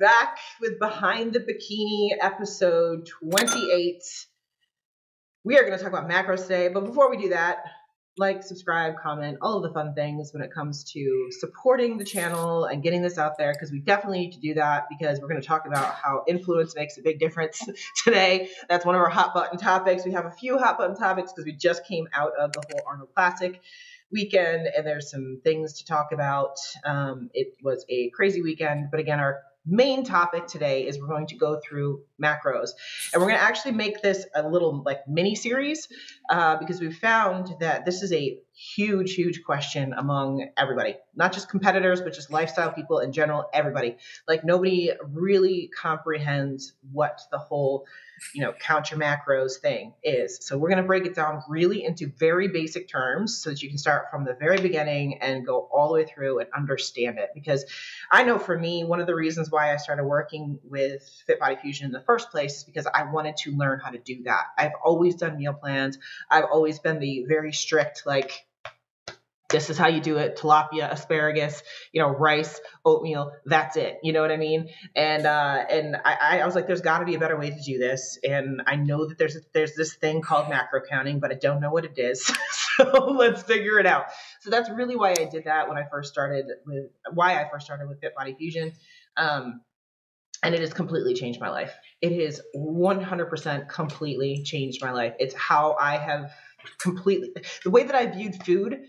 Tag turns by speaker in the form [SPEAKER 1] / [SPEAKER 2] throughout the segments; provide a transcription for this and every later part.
[SPEAKER 1] back with Behind the Bikini episode 28. We are going to talk about macros today, but before we do that, like, subscribe, comment, all of the fun things when it comes to supporting the channel and getting this out there because we definitely need to do that because we're going to talk about how influence makes a big difference today. That's one of our hot button topics. We have a few hot button topics because we just came out of the whole Arnold Classic weekend and there's some things to talk about. Um, it was a crazy weekend, but again, our main topic today is we're going to go through macros. And we're going to actually make this a little like mini series uh, because we found that this is a huge huge question among everybody. Not just competitors but just lifestyle people in general everybody. Like nobody really comprehends what the whole you know, count your macros thing is. So we're going to break it down really into very basic terms so that you can start from the very beginning and go all the way through and understand it. Because I know for me, one of the reasons why I started working with Fit Body Fusion in the first place is because I wanted to learn how to do that. I've always done meal plans. I've always been the very strict, like, this is how you do it tilapia asparagus you know rice oatmeal that's it you know what i mean and uh and i i was like there's got to be a better way to do this and i know that there's there's this thing called macro counting but i don't know what it is so let's figure it out so that's really why i did that when i first started with why i first started with fit body fusion um and it has completely changed my life. It has 100% completely changed my life. It's how I have completely, the way that I viewed food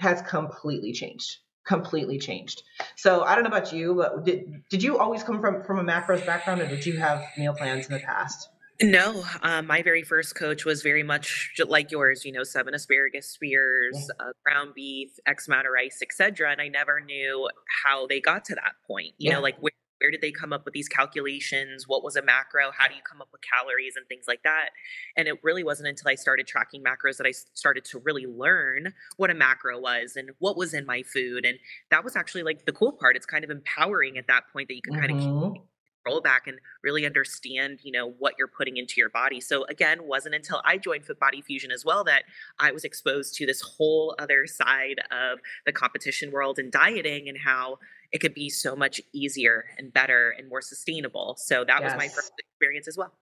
[SPEAKER 1] has completely changed completely changed. So I don't know about you, but did did you always come from from a macros background, or did you have meal plans in the past?
[SPEAKER 2] No, um, my very first coach was very much like yours. You know, seven asparagus spears, yeah. uh, ground beef, X amount of rice, etc. And I never knew how they got to that point. You yeah. know, like where where did they come up with these calculations? What was a macro? How do you come up with calories and things like that? And it really wasn't until I started tracking macros that I started to really learn what a macro was and what was in my food. And that was actually like the cool part. It's kind of empowering at that point that you can mm-hmm. kind of roll back and really understand you know what you're putting into your body so again wasn't until i joined fit body fusion as well that i was exposed to this whole other side of the competition world and dieting and how it could be so much easier and better and more sustainable. So that yes. was my first experience as well.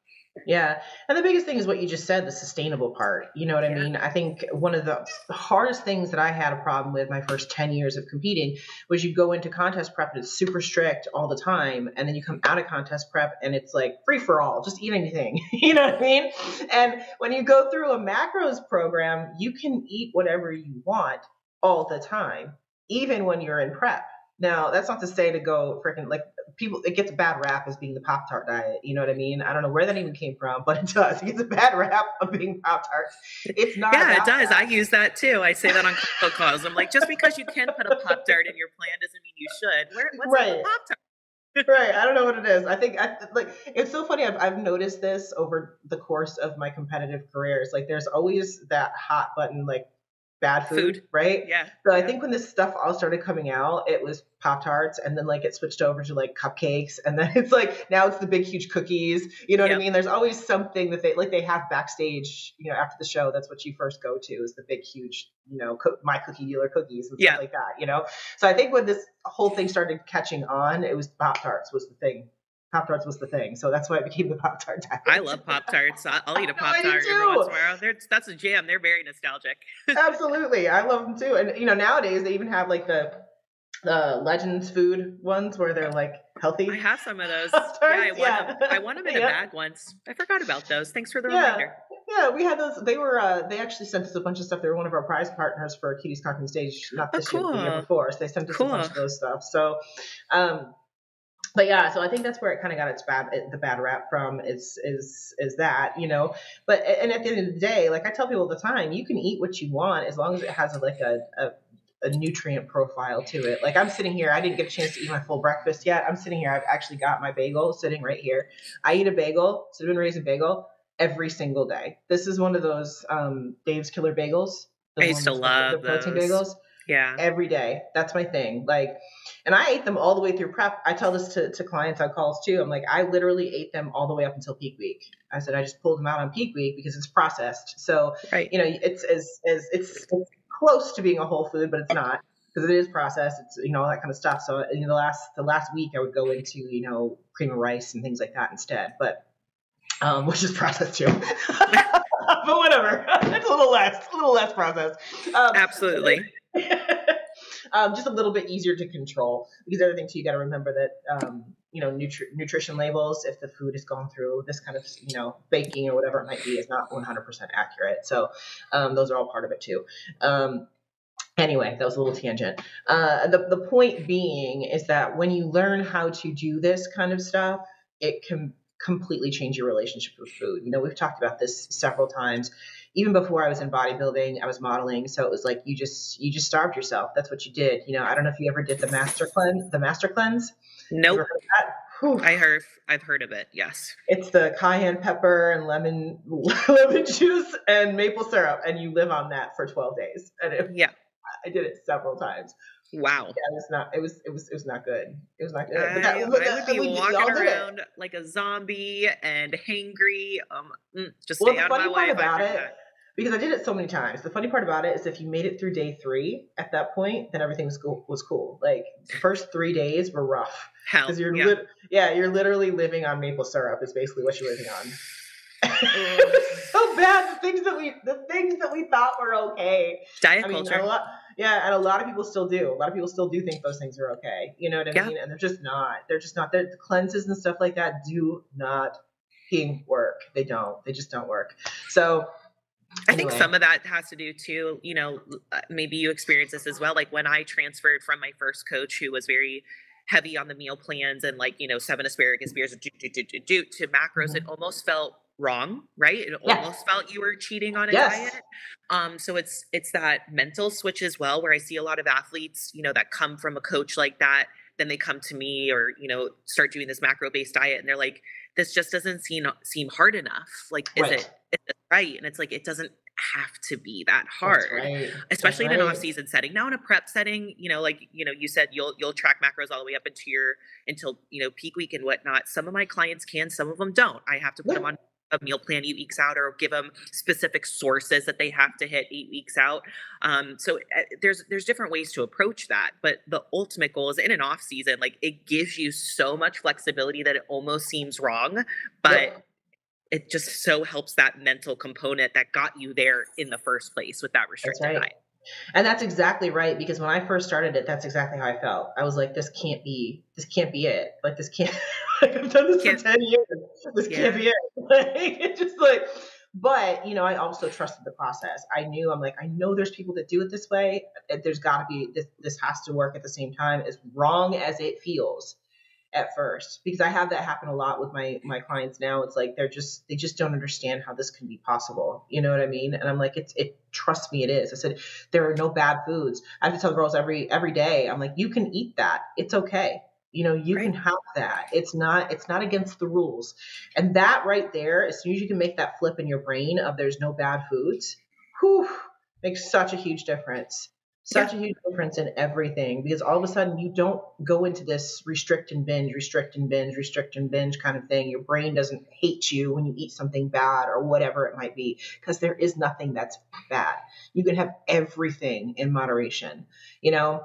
[SPEAKER 1] Yeah. And the biggest thing is what you just said, the sustainable part. You know what I mean? I think one of the hardest things that I had a problem with my first 10 years of competing was you go into contest prep and it's super strict all the time. And then you come out of contest prep and it's like free for all, just eat anything. you know what I mean? And when you go through a macros program, you can eat whatever you want all the time, even when you're in prep. Now, that's not to say to go freaking like people. It gets a bad rap as being the Pop Tart diet. You know what I mean? I don't know where that even came from, but it does. It gets a bad rap of being Pop Tarts. It's not.
[SPEAKER 2] Yeah, it does. That. I use that too. I say that on calls. I'm like, just because you can put a Pop Tart in your plan doesn't mean you should. Where, what's right. Pop Tart?
[SPEAKER 1] right. I don't know what it is. I think I like it's so funny. I've I've noticed this over the course of my competitive career. It's like there's always that hot button like bad food, food, right?
[SPEAKER 2] Yeah.
[SPEAKER 1] So. I think when this stuff all started coming out, it was Pop Tarts, and then like it switched over to like cupcakes, and then it's like now it's the big huge cookies. You know what yep. I mean? There's always something that they like they have backstage. You know, after the show, that's what you first go to is the big huge you know co- my cookie dealer cookies and stuff yeah. like that. You know. So I think when this whole thing started catching on, it was Pop Tarts was the thing Pop Tarts was the thing, so that's why it became the Pop Tart diet.
[SPEAKER 2] I love Pop Tarts. I'll eat a Pop Tart every once in a while. They're, that's a jam. They're very nostalgic.
[SPEAKER 1] Absolutely, I love them too. And you know, nowadays they even have like the the Legends food ones where they're like healthy.
[SPEAKER 2] I have some of those. yeah, I won, yeah. Them. I won them in a bag once. I forgot about those. Thanks for the
[SPEAKER 1] yeah.
[SPEAKER 2] reminder.
[SPEAKER 1] Yeah, we had those. They were. Uh, they actually sent us a bunch of stuff. They were one of our prize partners for Kitty's Talking Stage, not oh, this oh, cool. year, the year before. So they sent us cool. a bunch of those stuff. So, um, but yeah, so I think that's where it kind of got its bad the bad rap from is is is that you know. But and at the end of the day, like I tell people all the time, you can eat what you want as long as it has a, like a, a a nutrient profile to it. Like I'm sitting here, I didn't get a chance to eat my full breakfast yet. I'm sitting here, I've actually got my bagel sitting right here. I eat a bagel, cinnamon raisin bagel, every single day. This is one of those um, Dave's Killer Bagels.
[SPEAKER 2] I used to love the protein those. bagels. Yeah.
[SPEAKER 1] Every day. That's my thing. Like, and I ate them all the way through prep. I tell this to, to clients on calls too. I'm like, I literally ate them all the way up until peak week. I said, I just pulled them out on peak week because it's processed. So, right. you know, it's as, as it's, it's close to being a whole food, but it's not. because it is processed. It's you know all that kind of stuff. So in the last the last week, I would go into you know cream of rice and things like that instead, but um, which is processed too. but whatever, it's a little less, a little less processed.
[SPEAKER 2] Um, Absolutely.
[SPEAKER 1] um, just a little bit easier to control. Because the other thing too, you got to remember that um, you know nutri- nutrition labels, if the food has gone through this kind of you know baking or whatever it might be, is not 100% accurate. So um, those are all part of it too. Um, anyway, that was a little tangent. Uh, the the point being is that when you learn how to do this kind of stuff, it can completely change your relationship with food. You know, we've talked about this several times even before I was in bodybuilding, I was modeling. So it was like you just you just starved yourself. That's what you did. You know, I don't know if you ever did the master cleanse. The master cleanse.
[SPEAKER 2] Nope. I heard. I've heard of it. Yes.
[SPEAKER 1] It's the cayenne pepper and lemon lemon juice and maple syrup, and you live on that for twelve days. And it,
[SPEAKER 2] yeah,
[SPEAKER 1] I did it several times.
[SPEAKER 2] Wow.
[SPEAKER 1] Yeah, it was not. It was. It was. It was not good. It was not good.
[SPEAKER 2] I, that, I would be we, walking around like a zombie and hangry. Um, mm, just well, stay out of my way. About it, that.
[SPEAKER 1] because I did it so many times. The funny part about it is, if you made it through day three, at that point, then everything was cool. Was cool. Like the first three days were rough
[SPEAKER 2] because
[SPEAKER 1] you're
[SPEAKER 2] yeah.
[SPEAKER 1] Li- yeah, you're literally living on maple syrup. Is basically what you're living on. so bad. The things that we the things that we thought were okay.
[SPEAKER 2] Diet I mean, culture.
[SPEAKER 1] A lot, yeah, and a lot of people still do. A lot of people still do think those things are okay. You know what I yeah. mean? And they're just not. They're just not. They're, the cleanses and stuff like that do not work. They don't. They just don't work. So
[SPEAKER 2] I think some of that has to do too, you know, uh, maybe you experience this as well. Like when I transferred from my first coach who was very heavy on the meal plans and like, you know, seven asparagus beers do, do, do, do, do, to macros, mm-hmm. it almost felt wrong, right? It yes. almost felt you were cheating on a yes. diet. Um, so it's it's that mental switch as well, where I see a lot of athletes, you know, that come from a coach like that, then they come to me or you know start doing this macro based diet, and they're like, this just doesn't seem seem hard enough. Like, is right. it is it right? And it's like it doesn't have to be that hard right. especially in an off-season setting now in a prep setting you know like you know you said you'll you'll track macros all the way up into your until you know peak week and whatnot some of my clients can some of them don't i have to put yeah. them on a meal plan eight weeks out or give them specific sources that they have to hit eight weeks out um, so uh, there's there's different ways to approach that but the ultimate goal is in an off season like it gives you so much flexibility that it almost seems wrong but yeah. it just so helps that mental component that got you there in the first place with that restricted right. diet
[SPEAKER 1] and that's exactly right because when I first started it, that's exactly how I felt. I was like, this can't be, this can't be it. Like this can't. like I've done this can't, for ten years. This yeah. can't be it. Like it's just like. But you know, I also trusted the process. I knew I'm like, I know there's people that do it this way. There's got to be this. This has to work at the same time. As wrong as it feels, at first because I have that happen a lot with my my clients now. It's like they're just they just don't understand how this can be possible. You know what I mean? And I'm like, it's it trust me, it is. I said there are no bad foods. I have to tell the girls every every day. I'm like, you can eat that. It's okay. You know, you right. can have that. It's not it's not against the rules. And that right there, as soon as you can make that flip in your brain of there's no bad foods, whew, makes such a huge difference such yeah. a huge difference in everything because all of a sudden you don't go into this restrict and binge, restrict and binge, restrict and binge kind of thing. Your brain doesn't hate you when you eat something bad or whatever it might be because there is nothing that's bad. You can have everything in moderation. You know,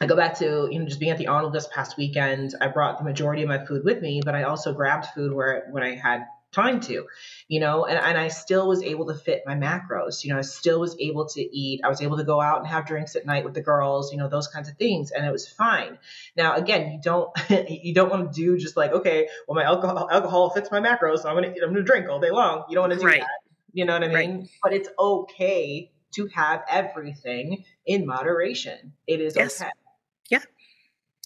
[SPEAKER 1] I go back to you know just being at the Arnold this past weekend. I brought the majority of my food with me, but I also grabbed food where when I had time to, you know, and, and I still was able to fit my macros. You know, I still was able to eat. I was able to go out and have drinks at night with the girls, you know, those kinds of things. And it was fine. Now, again, you don't, you don't want to do just like, okay, well, my alcohol, alcohol fits my macros. So I'm going to, I'm going to drink all day long. You don't want to do right. that. You know what I mean? Right. But it's okay to have everything in moderation. It is yes. okay.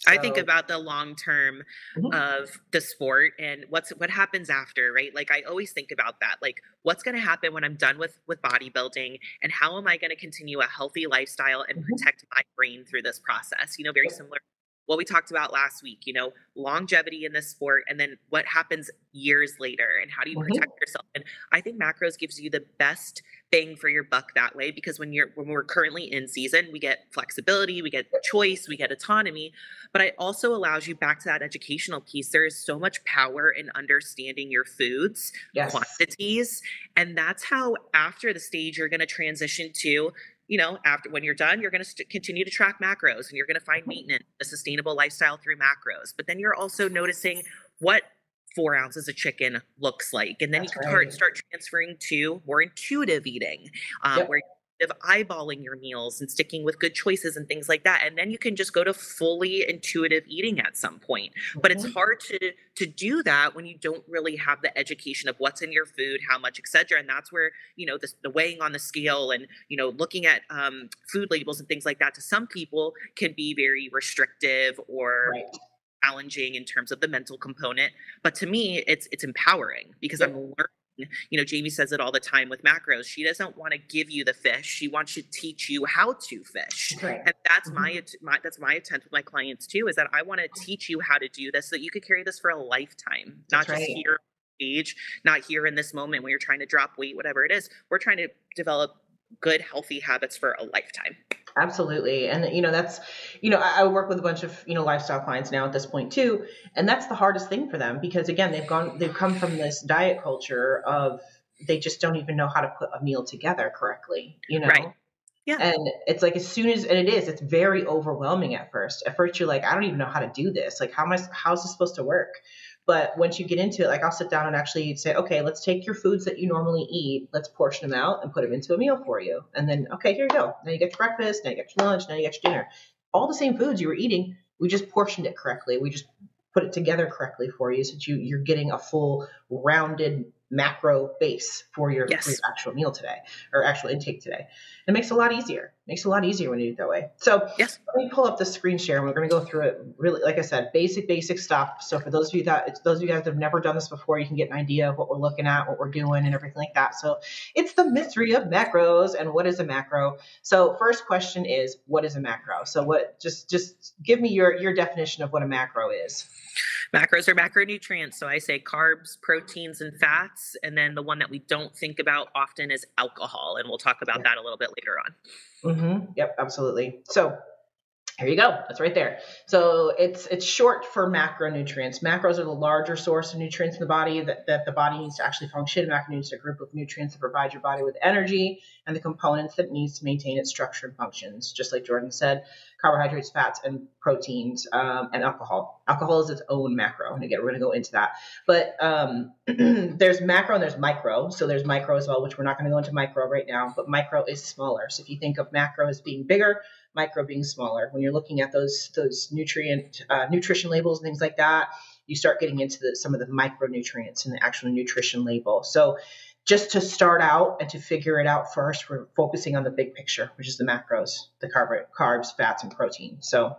[SPEAKER 2] I think about the long term mm-hmm. of the sport and what's what happens after, right? Like I always think about that. Like what's going to happen when I'm done with with bodybuilding and how am I going to continue a healthy lifestyle and mm-hmm. protect my brain through this process? You know, very similar what we talked about last week, you know, longevity in this sport and then what happens years later and how do you mm-hmm. protect yourself? And I think macros gives you the best bang for your buck that way because when you're when we're currently in season, we get flexibility, we get choice, we get autonomy, but it also allows you back to that educational piece. There is so much power in understanding your foods, yes. quantities, and that's how after the stage you're going to transition to you know, after when you're done, you're going to st- continue to track macros and you're going to find maintenance, a sustainable lifestyle through macros. But then you're also noticing what four ounces of chicken looks like. And then That's you can right. start transferring to more intuitive eating, um, yep. where of eyeballing your meals and sticking with good choices and things like that and then you can just go to fully intuitive eating at some point. But it's hard to to do that when you don't really have the education of what's in your food how much etc and that's where you know the, the, weighing on the scale and you know looking at um, food labels and things like that to some people can be very restrictive or right. challenging in terms of the mental component. But to me it's it's empowering because yep. i'm learning you know jamie says it all the time with macros she doesn't want to give you the fish she wants to teach you how to fish right. and that's mm-hmm. my, my that's my intent with my clients too is that i want to teach you how to do this so that you could carry this for a lifetime not that's just right. here age not here in this moment when you're trying to drop weight whatever it is we're trying to develop good healthy habits for a lifetime
[SPEAKER 1] Absolutely. And you know, that's you know, I, I, work with a bunch of, you know, lifestyle clients now at this point too. And that's the hardest thing for them because again, they've gone they've come from this diet culture of they just don't even know how to put a meal together correctly, you know? Right. Yeah. And it's like as soon as and it is, it's very overwhelming at first. At first you're like, I don't even know how to do this. Like how am I how's this supposed to work? But once you get into it, like I'll sit down and actually say, okay, let's take your foods that you normally eat, let's portion them out and put them into a meal for you. And then, okay, here you go. Now you get your breakfast, now you get your lunch, now you get your dinner. All the same foods you were eating, we just portioned it correctly. We just put it together correctly for you so that you, you're getting a full rounded macro base for your, yes. for your actual meal today or actual intake today. It makes it a lot easier. Makes it a lot easier when you do it that way. So yes. let me pull up the screen share and we're going to go through it really, like I said, basic, basic stuff. So for those of you that, those of you guys that have never done this before, you can get an idea of what we're looking at, what we're doing and everything like that. So it's the mystery of macros and what is a macro. So first question is, what is a macro? So what, just, just give me your, your definition of what a macro is.
[SPEAKER 2] Macros are macronutrients. So I say carbs, proteins, and fats. And then the one that we don't think about often is alcohol. And we'll talk about yeah. that a little bit later
[SPEAKER 1] on. Mm-hmm. Yep, absolutely. So here you go. That's right there. So it's it's short for macronutrients. Macros are the larger source of nutrients in the body that, that the body needs to actually function. Macronutrients are a group of nutrients that provide your body with energy and the components that it needs to maintain its structure and functions. Just like Jordan said, carbohydrates, fats, and proteins, um, and alcohol. Alcohol is its own macro. And again, we're going to go into that. But um, there's macro and there's micro. So there's micro as well, which we're not going to go into micro right now. But micro is smaller. So if you think of macro as being bigger, micro being smaller. When you're looking at those those nutrient uh, nutrition labels and things like that, you start getting into the, some of the micronutrients in the actual nutrition label. So just to start out and to figure it out first, we're focusing on the big picture, which is the macros, the carb- carbs, fats, and protein. So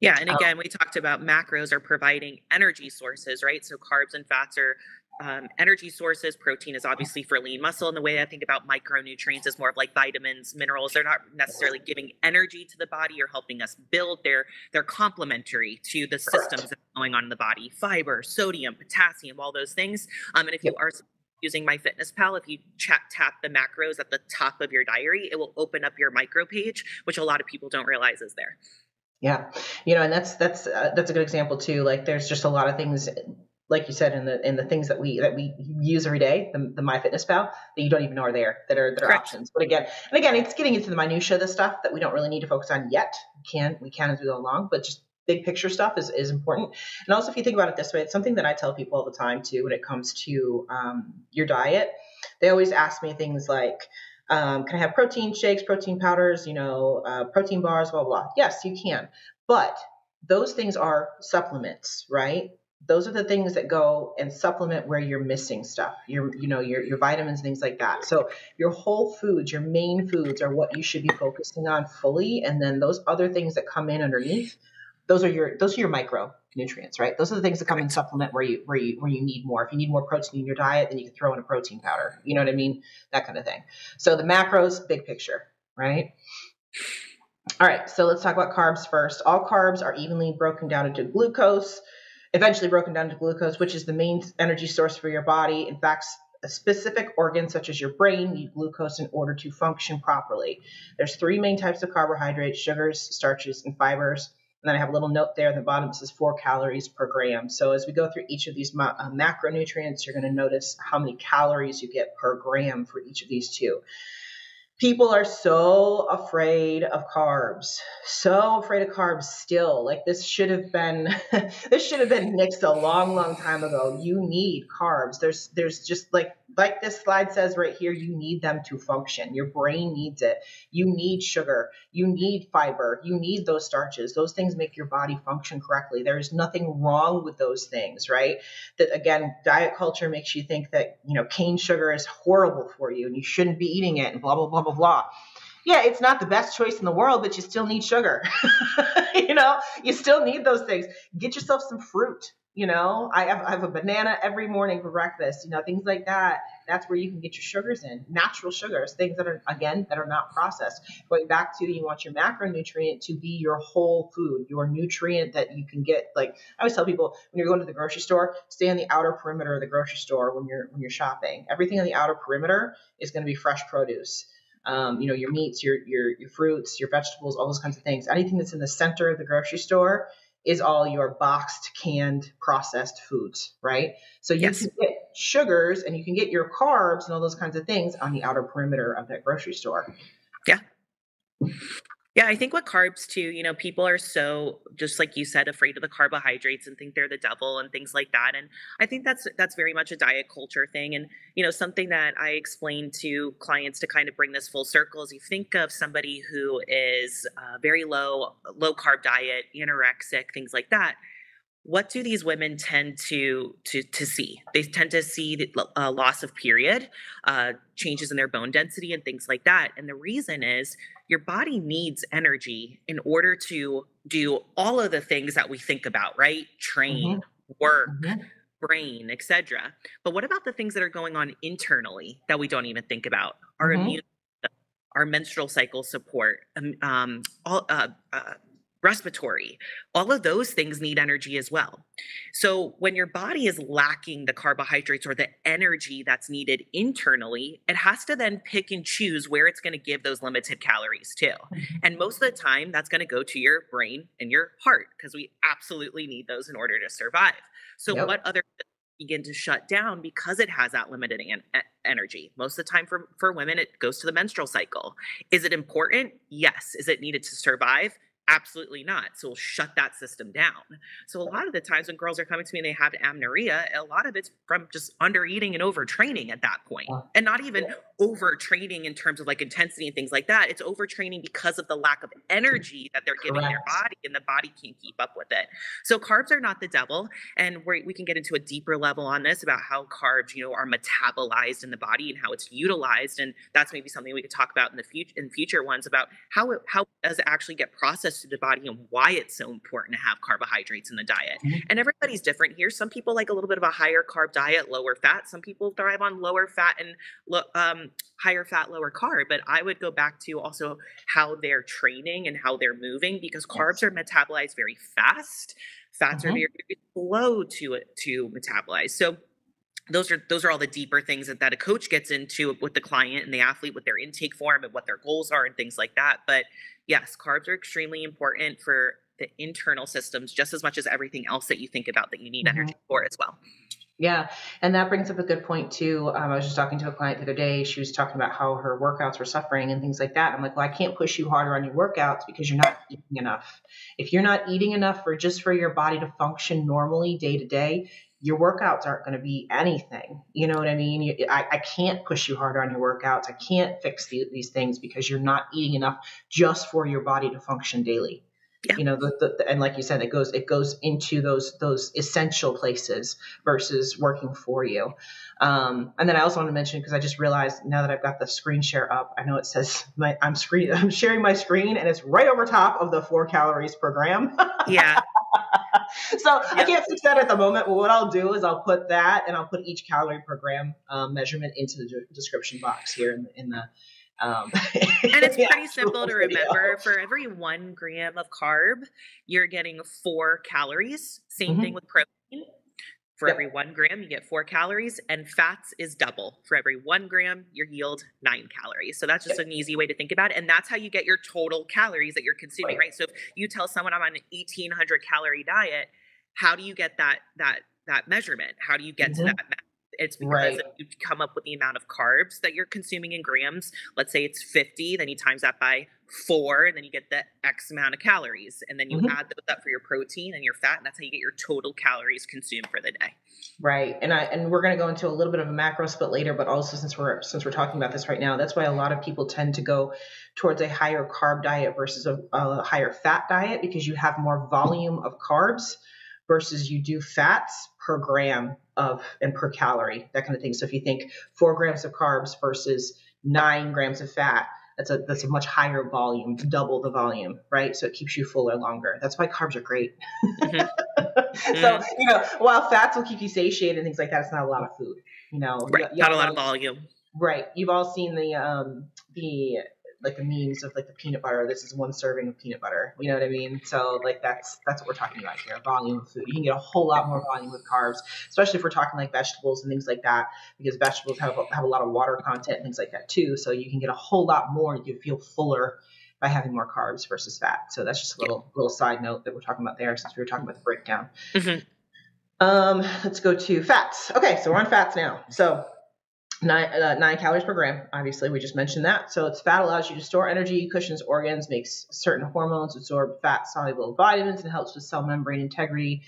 [SPEAKER 2] yeah, and um, again, um, we talked about macros are providing energy sources, right? So carbs and fats are um, energy sources. Protein is obviously for lean muscle. And the way I think about micronutrients is more of like vitamins, minerals. They're not necessarily giving energy to the body or helping us build. They're they're complementary to the systems that are going on in the body. Fiber, sodium, potassium, all those things. Um, and if you are using MyFitnessPal, if you chat, tap the macros at the top of your diary, it will open up your micro page, which a lot of people don't realize is there.
[SPEAKER 1] Yeah, you know, and that's that's uh, that's a good example too. Like, there's just a lot of things like you said in the in the things that we that we use every day, the, the MyFitnessPal, that you don't even know are there that are that are options. But again, and again, it's getting into the minutia of the stuff that we don't really need to focus on yet. We can we can as we go along, but just big picture stuff is, is important. And also, if you think about it this way, it's something that I tell people all the time too when it comes to um, your diet. They always ask me things like, um, can I have protein shakes, protein powders, you know, uh, protein bars, blah, blah, blah. Yes, you can. But those things are supplements, right? those are the things that go and supplement where you're missing stuff your you know your, your vitamins things like that so your whole foods your main foods are what you should be focusing on fully and then those other things that come in underneath those are your those are your micro nutrients right? Those are the things that come in supplement where you where you where you need more. If you need more protein in your diet then you can throw in a protein powder. You know what i mean? That kind of thing. So the macros big picture right? All right so let's talk about carbs first. All carbs are evenly broken down into glucose eventually broken down to glucose, which is the main energy source for your body. In fact, a specific organ such as your brain need glucose in order to function properly. There's three main types of carbohydrates, sugars, starches, and fibers. And then I have a little note there at the bottom. It says four calories per gram. So as we go through each of these ma- uh, macronutrients, you're going to notice how many calories you get per gram for each of these two. People are so afraid of carbs so afraid of carbs still like this should have been this should have been nixed a long long time ago you need carbs there's there's just like like this slide says right here you need them to function your brain needs it you need sugar you need fiber you need those starches those things make your body function correctly there's nothing wrong with those things right that again diet culture makes you think that you know cane sugar is horrible for you and you shouldn't be eating it and blah blah blah blah blah. Yeah, it's not the best choice in the world, but you still need sugar. you know, you still need those things. Get yourself some fruit. You know, I have, I have a banana every morning for breakfast. You know, things like that. That's where you can get your sugars in, natural sugars, things that are again that are not processed. Going back to you want your macronutrient to be your whole food, your nutrient that you can get. Like I always tell people, when you're going to the grocery store, stay on the outer perimeter of the grocery store when you're when you're shopping. Everything on the outer perimeter is going to be fresh produce um, you know, your meats, your, your, your fruits, your vegetables, all those kinds of things. Anything that's in the center of the grocery store is all your boxed, canned, processed foods, right? So you yes. can get sugars and you can get your carbs and all those kinds of things on the outer perimeter of that grocery store.
[SPEAKER 2] Yeah. Yeah, I think with carbs too, you know, people are so just like you said, afraid of the carbohydrates and think they're the devil and things like that. And I think that's that's very much a diet culture thing. And you know, something that I explain to clients to kind of bring this full circle is you think of somebody who is uh, very low low carb diet, anorexic, things like that what do these women tend to to to see? They tend to see the uh, loss of period, uh, changes in their bone density, and things like that. And the reason is your body needs energy in order to do all of the things that we think about, right? Train, mm-hmm. work. Mm-hmm. brain etc but what about the things that are going on internally that we don't even think about our mm-hmm. immune our menstrual cycle support um, um all uh, uh, respiratory, all of those things need energy as well. So when your body is lacking the carbohydrates or the energy that's needed internally, it has to then pick and choose where it's going to give those limited calories to. Mm-hmm. And most of the time, that's going to go to your brain and your heart because we absolutely need those in order to survive. So yep. what other begin to shut down because it has that limited en- energy. Most of the time for, for women, it goes to the menstrual cycle. Is it important? Yes. Is it needed to survive? Absolutely not. So we'll shut that system down. So a lot of the times when girls are coming to me and they have amenorrhea, a lot of it's from just under eating and overtraining at that point. And not even overtraining in terms of like intensity and things like that. It's overtraining because of the lack of energy that they're giving Correct. their body and the body can't keep up with it. So carbs are not the devil. And we we can get into a deeper level on this about how carbs, you know, are metabolized in the body and how it's utilized. And that's maybe something we could talk about in the future in future ones about how it, how does it actually get processed through the body and why it's so important to have carbohydrates in the diet. Mm-hmm. And everybody's different here. Some people like a little bit of a higher carb diet, lower fat. Some people thrive on lower fat and um, higher fat, lower carb. But I would go back to also how they're training and how they're moving because carbs are metabolized very fast. Fats mm-hmm. are very, very slow to to metabolize. So those are those are all the deeper things that, that a coach gets into with the client and the athlete with their intake form and what their goals are and things like that but yes carbs are extremely important for the internal systems just as much as everything else that you think about that you need mm-hmm. energy for as well
[SPEAKER 1] yeah, and that brings up a good point too. Um, I was just talking to a client the other day. She was talking about how her workouts were suffering and things like that. I'm like, well, I can't push you harder on your workouts because you're not eating enough. If you're not eating enough for just for your body to function normally day to day, your workouts aren't going to be anything. You know what I mean? You, I, I can't push you harder on your workouts. I can't fix the, these things because you're not eating enough just for your body to function daily. Yeah. You know, the, the, and like you said, it goes it goes into those those essential places versus working for you. Um, and then I also want to mention because I just realized now that I've got the screen share up, I know it says my I'm screen I'm sharing my screen and it's right over top of the four calories per gram.
[SPEAKER 2] Yeah.
[SPEAKER 1] So yep. I can't fix that at the moment. But what I'll do is I'll put that and I'll put each calorie per gram um, measurement into the de- description box here in the, in the um,
[SPEAKER 2] and it's pretty simple to remember. For every one gram of carb, you're getting four calories. Same mm-hmm. thing with protein. For yep. every one gram, you get four calories, and fats is double. For every one gram, you yield nine calories. So that's just yep. an easy way to think about it. And that's how you get your total calories that you're consuming, right? right? So if you tell someone I'm on an 1800 calorie diet, how do you get that that that measurement? How do you get mm-hmm. to that It's because right. you come up with the amount of carbs that you're consuming in grams. Let's say it's 50, then you times that by four, and then you get the X amount of calories. And then you mm-hmm. add those up for your protein and your fat, and that's how you get your total calories consumed for the day.
[SPEAKER 1] Right. And I and we're gonna go into a little bit of a macro split later, but also since we're since we're talking about this right now, that's why a lot of people tend to go towards a higher carb diet versus a, a higher fat diet because you have more volume of carbs versus you do fats per gram of and per calorie, that kind of thing. So if you think four grams of carbs versus nine grams of fat, that's a that's a much higher volume, double the volume, right? So it keeps you fuller longer. That's why carbs are great. Mm-hmm. so you know, while fats will keep you satiated and things like that, it's not a lot of food. You know,
[SPEAKER 2] right. you, you not a lot of volume.
[SPEAKER 1] Right. You've all seen the um the like the memes of like the peanut butter. This is one serving of peanut butter. You know what I mean? So like that's that's what we're talking about here. Volume of food. You can get a whole lot more volume with carbs, especially if we're talking like vegetables and things like that, because vegetables have have a lot of water content and things like that too. So you can get a whole lot more. You can feel fuller by having more carbs versus fat. So that's just a little little side note that we're talking about there, since we were talking about the breakdown. Mm-hmm. Um, let's go to fats. Okay, so we're on fats now. So Nine, uh, nine calories per gram. Obviously, we just mentioned that. So, it's fat allows you to store energy, cushions organs, makes certain hormones, absorb fat soluble vitamins, and helps with cell membrane integrity.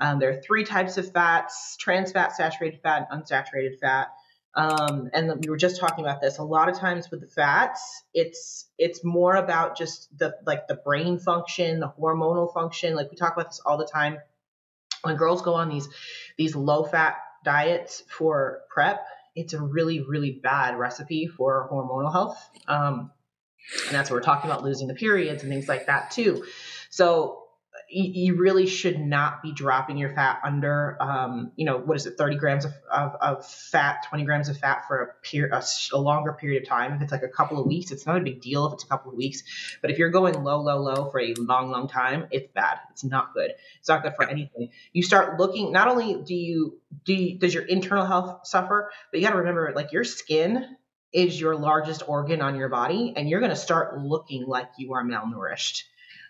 [SPEAKER 1] Um, there are three types of fats: trans fat, saturated fat, and unsaturated fat. Um, and we were just talking about this. A lot of times with the fats, it's it's more about just the like the brain function, the hormonal function. Like we talk about this all the time. When girls go on these these low fat diets for prep it's a really, really bad recipe for hormonal health. Um, and that's what we're talking about losing the periods and things like that too. So you, really should not be dropping your fat under, um, you know, what is it, 30 grams of, of, of fat, 20 grams of fat for a, period, a, a, longer period of time. If it's like a couple of weeks, it's not a big deal if it's a couple of weeks. But if you're going low, low, low for a long, long time, it's bad. It's not good. It's not good for anything. You start looking. Not only do you do you, does your internal health suffer, but you got to remember, like your skin is your largest organ on your body, and you're going to start looking like you are malnourished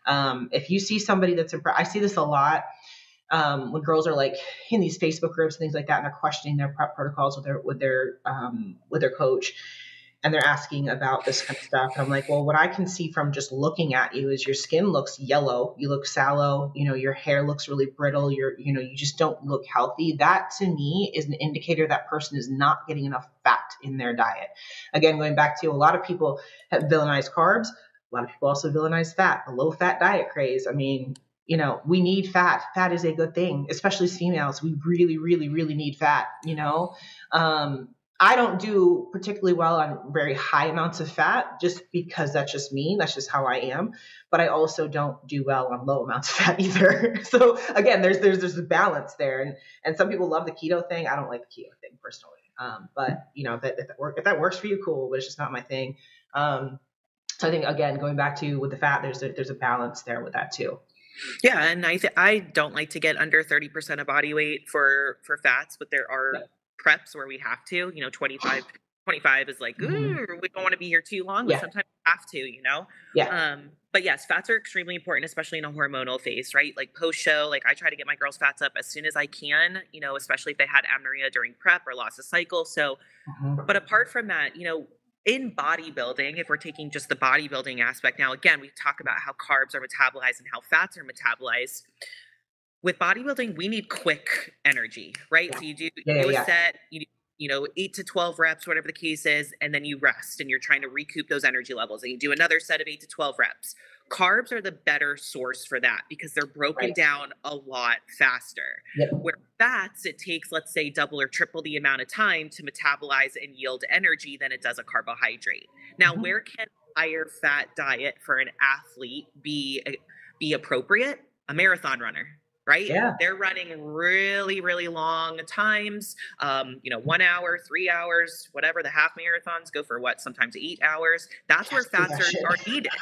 [SPEAKER 1] um, if you see somebody that's impressed, I see this a lot um, when girls are like in these Facebook groups and things like that, and they're questioning their prep protocols with their with their um, with their coach, and they're asking about this kind of stuff. And I'm like, well, what I can see from just looking at you is your skin looks yellow, you look sallow, you know, your hair looks really brittle, you're you know, you just don't look healthy. That to me is an indicator that person is not getting enough fat in their diet. Again, going back to a lot of people have villainized carbs a lot of people also villainize fat, the low fat diet craze. I mean, you know, we need fat. Fat is a good thing, especially as females. We really, really, really need fat, you know. Um, I don't do particularly well on very high amounts of fat just because that's just me. That's just how I am. But I also don't do well on low amounts of fat either. so again, there's there's there's a balance there. And and some people love the keto thing. I don't like the keto thing personally. Um, but you know, if that, if that, work, if that works for you, cool. But it's just not my thing. Um, so I think again, going back to with the fat, there's a, there's a balance there with that too.
[SPEAKER 2] Yeah, and I I don't like to get under thirty percent of body weight for for fats, but there are yeah. preps where we have to. You know, 25, 25 is like, mm-hmm. ooh, we don't want to be here too long, but yeah. sometimes we have to. You know.
[SPEAKER 1] Yeah.
[SPEAKER 2] Um, but yes, fats are extremely important, especially in a hormonal phase, right? Like post show, like I try to get my girls' fats up as soon as I can. You know, especially if they had amenorrhea during prep or lost a cycle. So, mm-hmm. but apart from that, you know, in bodybuilding, if we're taking just the bodybuilding aspect, now again, we talk about how carbs are metabolized and how fats are metabolized. With bodybuilding, we need quick energy, right? Yeah. So you do, yeah, you do yeah. a set, you you know, eight to 12 reps, whatever the case is, and then you rest and you're trying to recoup those energy levels. And you do another set of eight to 12 reps. Carbs are the better source for that because they're broken right. down a lot faster. Yep. Where fats, it takes, let's say, double or triple the amount of time to metabolize and yield energy than it does a carbohydrate. Now, mm-hmm. where can a higher fat diet for an athlete be eh, be appropriate? A marathon runner right?
[SPEAKER 1] Yeah.
[SPEAKER 2] They're running really, really long times. Um, you know, one hour, three hours, whatever. The half marathons go for what? Sometimes eight hours. That's where fats are, are needed.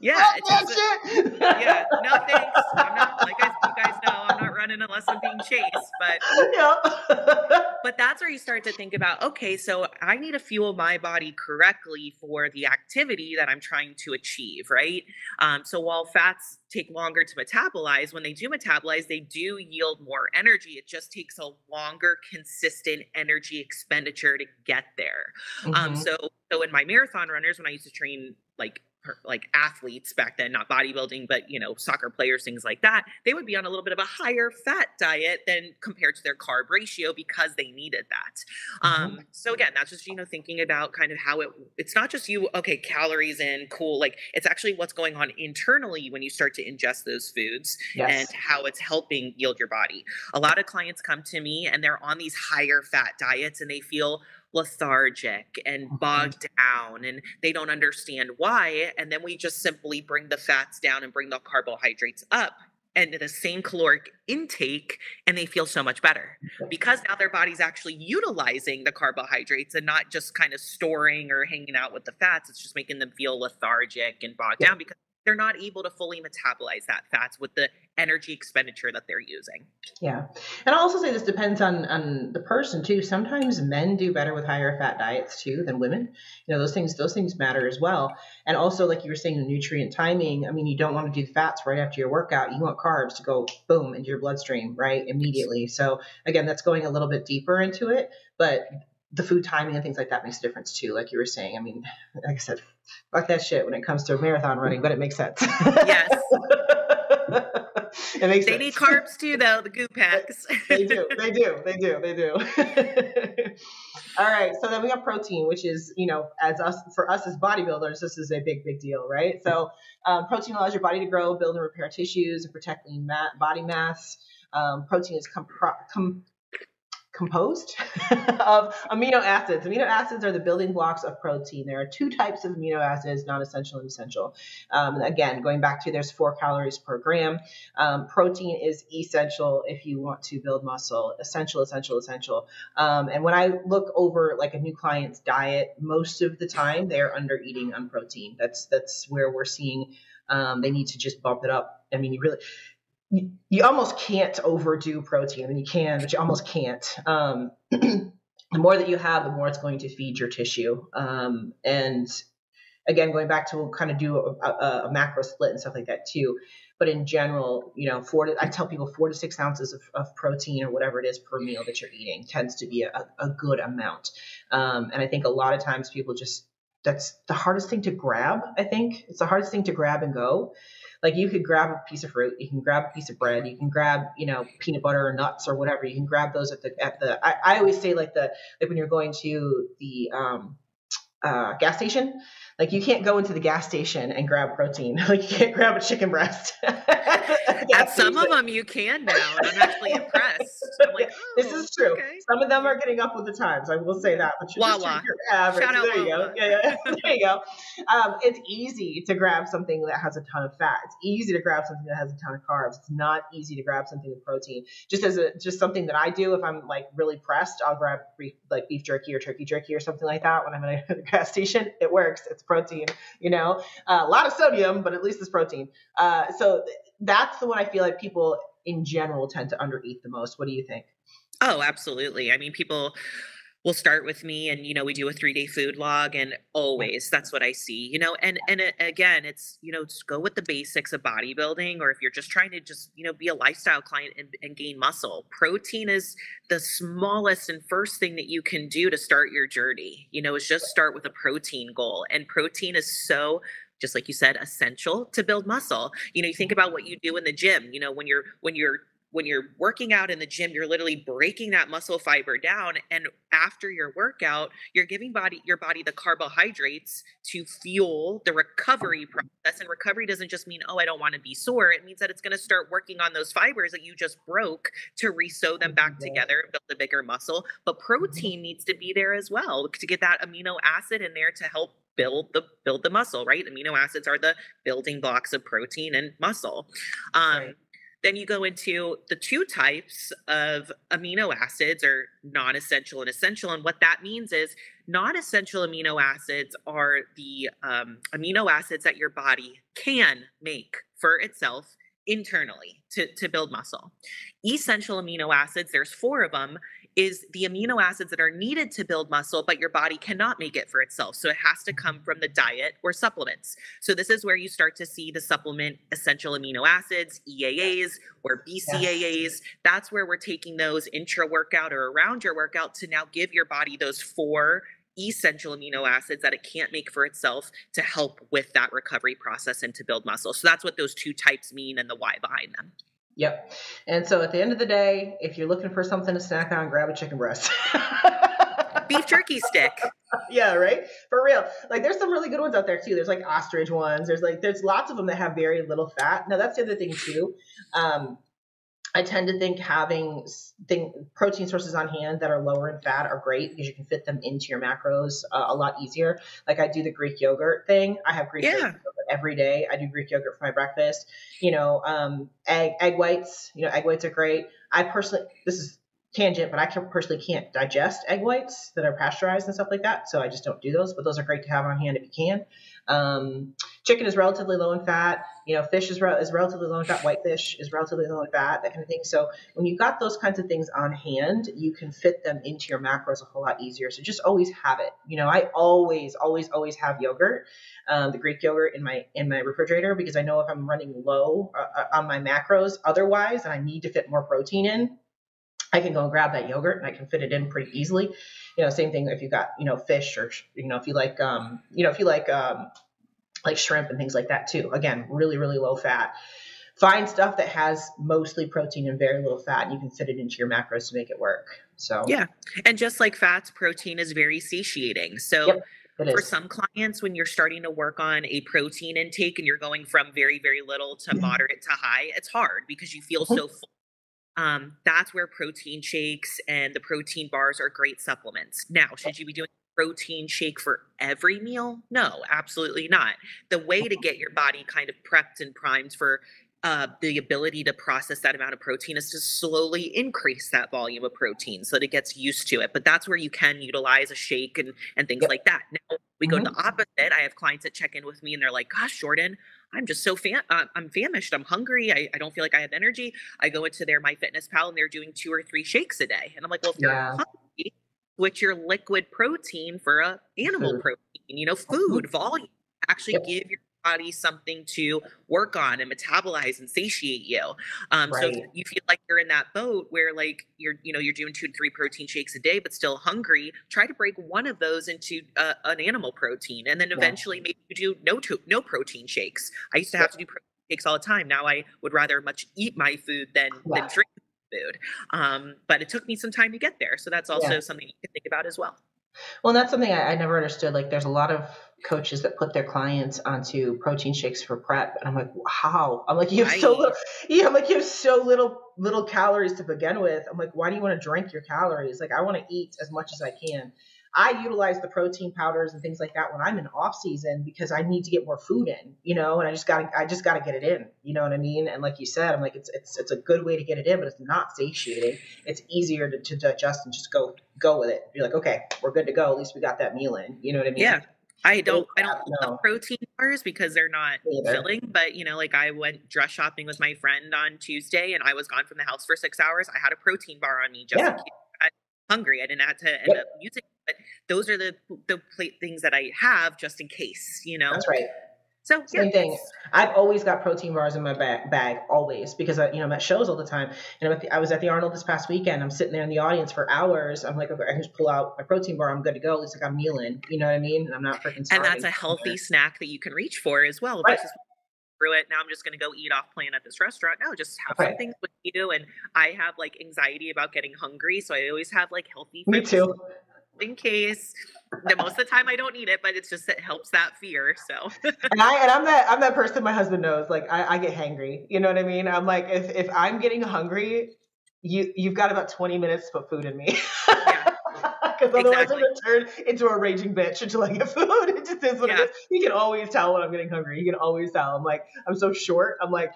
[SPEAKER 2] Yeah,
[SPEAKER 1] it's
[SPEAKER 2] yeah. No thanks. I'm not like I, you guys know. I'm not running unless I'm being chased. But
[SPEAKER 1] yeah.
[SPEAKER 2] but that's where you start to think about okay, so I need to fuel my body correctly for the activity that I'm trying to achieve, right? Um, so while fats take longer to metabolize, when they do metabolize, they do yield more energy. It just takes a longer, consistent energy expenditure to get there. Um, mm-hmm. Um, so, so in my marathon runners, when I used to train like like athletes back then, not bodybuilding, but you know, soccer players, things like that, they would be on a little bit of a higher fat diet than compared to their carb ratio because they needed that. Mm-hmm. Um, so again, that's just you know thinking about kind of how it. It's not just you. Okay, calories in, cool. Like it's actually what's going on internally when you start to ingest those foods yes. and how it's helping yield your body. A lot of clients come to me and they're on these higher fat diets and they feel lethargic and mm-hmm. bogged down and they don't understand why and then we just simply bring the fats down and bring the carbohydrates up and the same caloric intake and they feel so much better. Because now their body's actually utilizing the carbohydrates and not just kind of storing or hanging out with the fats it's just making them feel lethargic and bogged down because they're not able to fully metabolize that fats with the energy expenditure that they're using.
[SPEAKER 1] Yeah. And I'll also say this depends on on the person too. Sometimes men do better with higher fat diets too than women. You know, those things those things matter as well. And also like you were saying the nutrient timing, I mean you don't want to do fats right after your workout. You want carbs to go boom into your bloodstream, right? Immediately. So again, that's going a little bit deeper into it, but the food timing and things like that makes a difference too. Like you were saying, I mean, like I said, fuck that shit when it comes to marathon running, but it makes sense.
[SPEAKER 2] Yes.
[SPEAKER 1] it makes
[SPEAKER 2] they
[SPEAKER 1] sense.
[SPEAKER 2] need carbs too, though. The goo packs.
[SPEAKER 1] they do. They do. They do. They do. All right. So then we have protein, which is, you know, as us for us as bodybuilders, this is a big, big deal, right? So um, protein allows your body to grow, build, and repair tissues, and protect lean body mass. Um, protein is compro- com- composed of amino acids. Amino acids are the building blocks of protein. There are two types of amino acids, non-essential and essential. Um, again, going back to there's four calories per gram. Um, protein is essential if you want to build muscle. Essential, essential, essential. Um, and when I look over like a new client's diet, most of the time they're under eating on protein. That's that's where we're seeing um, they need to just bump it up. I mean, you really you, you almost can't overdo protein. I mean, you can, but you almost can't. Um, the more that you have, the more it's going to feed your tissue. Um, and again, going back to kind of do a, a, a, macro split and stuff like that too. But in general, you know, four to, I tell people four to six ounces of, of protein or whatever it is per meal that you're eating tends to be a, a good amount. Um, and I think a lot of times people just, that's the hardest thing to grab. I think it's the hardest thing to grab and go like you could grab a piece of fruit, you can grab a piece of bread, you can grab, you know, peanut butter or nuts or whatever. You can grab those at the at the. I, I always say like the like when you're going to the um, uh, gas station like you can't go into the gas station and grab protein. Like you can't grab a chicken breast.
[SPEAKER 2] At some of them you can now, and I'm actually impressed. I'm like, oh,
[SPEAKER 1] this is true. Okay. Some of them are getting up with the times. I will say that. But you're
[SPEAKER 2] Wawa.
[SPEAKER 1] Average. Shout there you go. Yeah, yeah. there you go. Um, it's easy to grab something that has a ton of fat. It's easy to grab something that has a ton of carbs. It's not easy to grab something with protein. Just as a just something that I do if I'm like really pressed, I'll grab like beef jerky or turkey jerky or something like that when I'm at a gas station. It works. It's protein, you know, uh, a lot of sodium, but at least it's protein. Uh, so that's the one I feel like people in general tend to undereat the most. What do you think?
[SPEAKER 2] Oh, absolutely. I mean, people will start with me and you know we do a three day food log and always that's what i see you know and and again it's you know just go with the basics of bodybuilding or if you're just trying to just you know be a lifestyle client and, and gain muscle protein is the smallest and first thing that you can do to start your journey you know is just start with a protein goal and protein is so just like you said essential to build muscle you know you think about what you do in the gym you know when you're when you're when you're working out in the gym you're literally breaking that muscle fiber down and after your workout you're giving body your body the carbohydrates to fuel the recovery process and recovery doesn't just mean oh i don't want to be sore. It means that it's going to start working on those fibers that you just broke to resew them back together and build a bigger muscle. But mm-hmm. protein needs to be there as well to get that amino acid in there to help build the build the muscle right? Amino acids are the building blocks of protein and muscle. Um, right then you go into the two types of amino acids or non essential and essential. And what that means is non essential amino acids are the um, amino acids that your body can make for itself internally to, to build muscle. Essential amino acids, there's four of them, is the amino acids that are needed to build muscle, but your body cannot make it for itself. So it has to come from the diet or supplements. So this is where you start to see the supplement essential amino acids, EAAs or BCAAs. That's where we're taking those intra workout or around your workout to now give your body those four essential amino acids that it can't make for itself to help with that recovery process and to build muscle. So that's what those two types mean and the why behind them.
[SPEAKER 1] Yep. And so at the end of the day, if you're looking for something to snack on, grab a chicken breast.
[SPEAKER 2] Beef jerky stick.
[SPEAKER 1] yeah, right? For real. Like there's some really good ones out there too. There's like ostrich ones. There's like there's lots of them that have very little fat. Now that's the other thing too. Um, I tend to think having protein sources on hand that are lower in fat are great because you can fit them into your macros uh, a lot easier. Like I do the Greek yogurt thing. I have Greek yeah. Every day. I do Greek yogurt for my breakfast. You know, um, egg egg whites. You know, egg whites are great. I personally, this is tangent, but I can, personally can't digest egg whites that are pasteurized and stuff like that, so I just don't do those. But those are great to have on hand if you can. Um, chicken is relatively low in fat. You know, fish is, re- is relatively low in fat. Whitefish is relatively low in fat. That kind of thing. So when you've got those kinds of things on hand, you can fit them into your macros a whole lot easier. So just always have it. You know, I always, always, always have yogurt, um, the Greek yogurt in my in my refrigerator because I know if I'm running low uh, uh on my macros otherwise, and I need to fit more protein in, I can go and grab that yogurt and I can fit it in pretty easily. You know, same thing if you got, you know, fish or, you know, if you like, um, you know, if you like, um, like shrimp and things like that too. Again, really, really low fat. Find stuff that has mostly protein and very little fat, and you can fit it into your macros to make it work. So
[SPEAKER 2] yeah, and just like fats, protein is very satiating. So. Yep for some clients when you're starting to work on a protein intake and you're going from very very little to mm-hmm. moderate to high it's hard because you feel mm-hmm. so full um, that's where protein shakes and the protein bars are great supplements. Now, should you be doing protein shake for every meal? No, absolutely not. The way to get your body kind of prepped and primed for uh, the ability to process that amount of protein is to slowly increase that volume of protein so that it gets used to it. But that's where you can utilize a shake and, and things yep. like that. Now we mm-hmm. go to the opposite. I have clients that check in with me and they're like, gosh, Jordan, I'm just so fam- uh, I'm famished. I'm hungry. I, I don't feel like I have energy. I go into their MyFitnessPal and they're doing two or three shakes a day. And I'm like, well, if you're yeah. hungry, switch your liquid protein for a animal mm-hmm. protein, you know, food volume. Actually yep. give your body something to work on and metabolize and satiate you. Um, right. So you feel like you're in that boat where like you're, you know, you're doing two to three protein shakes a day, but still hungry. Try to break one of those into uh, an animal protein, and then eventually yeah. maybe you do no to, no protein shakes. I used to have to do protein shakes all the time. Now I would rather much eat my food than yeah. than drink food. Um, but it took me some time to get there, so that's also yeah. something you can think about as well.
[SPEAKER 1] Well, that's something I, I, never understood. Like, there's a lot of coaches that put their clients onto protein shakes for prep, and I'm like, how? I'm like, you have right. so little. Yeah, I'm like, you have so little little calories to begin with. I'm like, why do you want to drink your calories? Like, I want to eat as much as I can. I utilize the protein powders and things like that when I'm in off season because I need to get more food in, you know, and I just gotta I just gotta get it in. You know what I mean? And like you said, I'm like it's it's it's a good way to get it in, but it's not satiating. It's easier to, to digest and just go go with it. You're like, okay, we're good to go. At least we got that meal in. You know what I mean?
[SPEAKER 2] Yeah. I don't I don't no. love protein bars because they're not filling, but you know, like I went dress shopping with my friend on Tuesday and I was gone from the house for six hours. I had a protein bar on me just yeah. in case I hungry. I didn't have to end yep. up using it, but those are the the plate things that I have just in case, you know.
[SPEAKER 1] That's right.
[SPEAKER 2] So
[SPEAKER 1] same yeah. thing. I've always got protein bars in my bag, bag always because I, you know I'm at shows all the time. And the, I was at the Arnold this past weekend. I'm sitting there in the audience for hours. I'm like, okay, I can just pull out my protein bar. I'm good to go. At least I'm a meal in. You know what I mean? And I'm not freaking.
[SPEAKER 2] And that's a healthy snack that you can reach for as well. Right. Versus through it. Now I'm just going to go eat off plan at this restaurant. No, just have okay. something with you. And I have like anxiety about getting hungry, so I always have like healthy.
[SPEAKER 1] Me too
[SPEAKER 2] in case. The most of the time I don't need it, but it's just it helps that fear. So
[SPEAKER 1] and I and I'm that I'm that person my husband knows. Like I, I get hangry. You know what I mean? I'm like if if I'm getting hungry, you you've got about 20 minutes to put food in me. Because otherwise exactly. I'm gonna turn into a raging bitch until I get food. It just is what yeah. it is. He can always tell when I'm getting hungry. He can always tell. I'm like, I'm so short. I'm like,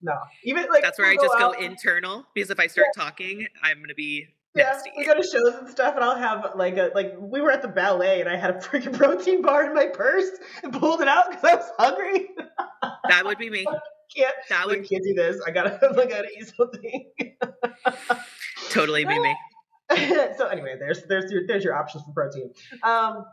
[SPEAKER 1] no. Even like
[SPEAKER 2] that's where I just out, go internal because if I start yeah. talking, I'm gonna be
[SPEAKER 1] yeah, we go to shows and stuff, and I'll have like a like we were at the ballet, and I had a freaking protein bar in my purse and pulled it out because I was hungry.
[SPEAKER 2] that would be me.
[SPEAKER 1] can't. That would, I can't do this. I gotta. I gotta eat something.
[SPEAKER 2] totally be me.
[SPEAKER 1] so anyway, there's there's your there's your options for protein. Um,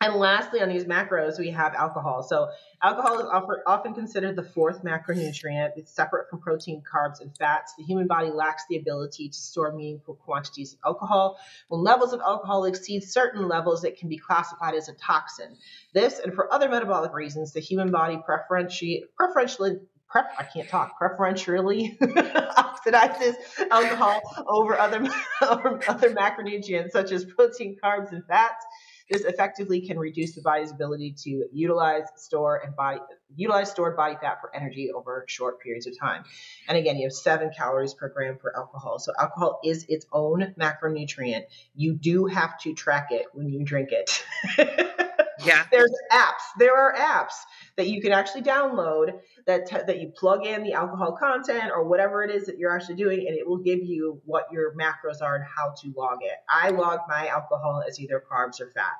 [SPEAKER 1] and lastly, on these macros, we have alcohol. So, alcohol is often considered the fourth macronutrient. It's separate from protein, carbs, and fats. The human body lacks the ability to store meaningful quantities of alcohol. When levels of alcohol exceed certain levels, it can be classified as a toxin. This, and for other metabolic reasons, the human body preferentially, preferentially Pref- I can't talk preferentially oxidizes alcohol over other over other macronutrients such as protein, carbs, and fats. This effectively can reduce the body's ability to utilize, store, and body utilize stored body fat for energy over short periods of time. And again, you have seven calories per gram for alcohol. So alcohol is its own macronutrient. You do have to track it when you drink it.
[SPEAKER 2] yeah.
[SPEAKER 1] There's apps. There are apps that you can actually download that t- that you plug in the alcohol content or whatever it is that you're actually doing, and it will give you what your macros are and how to log it. I log my alcohol as either carbs or fat.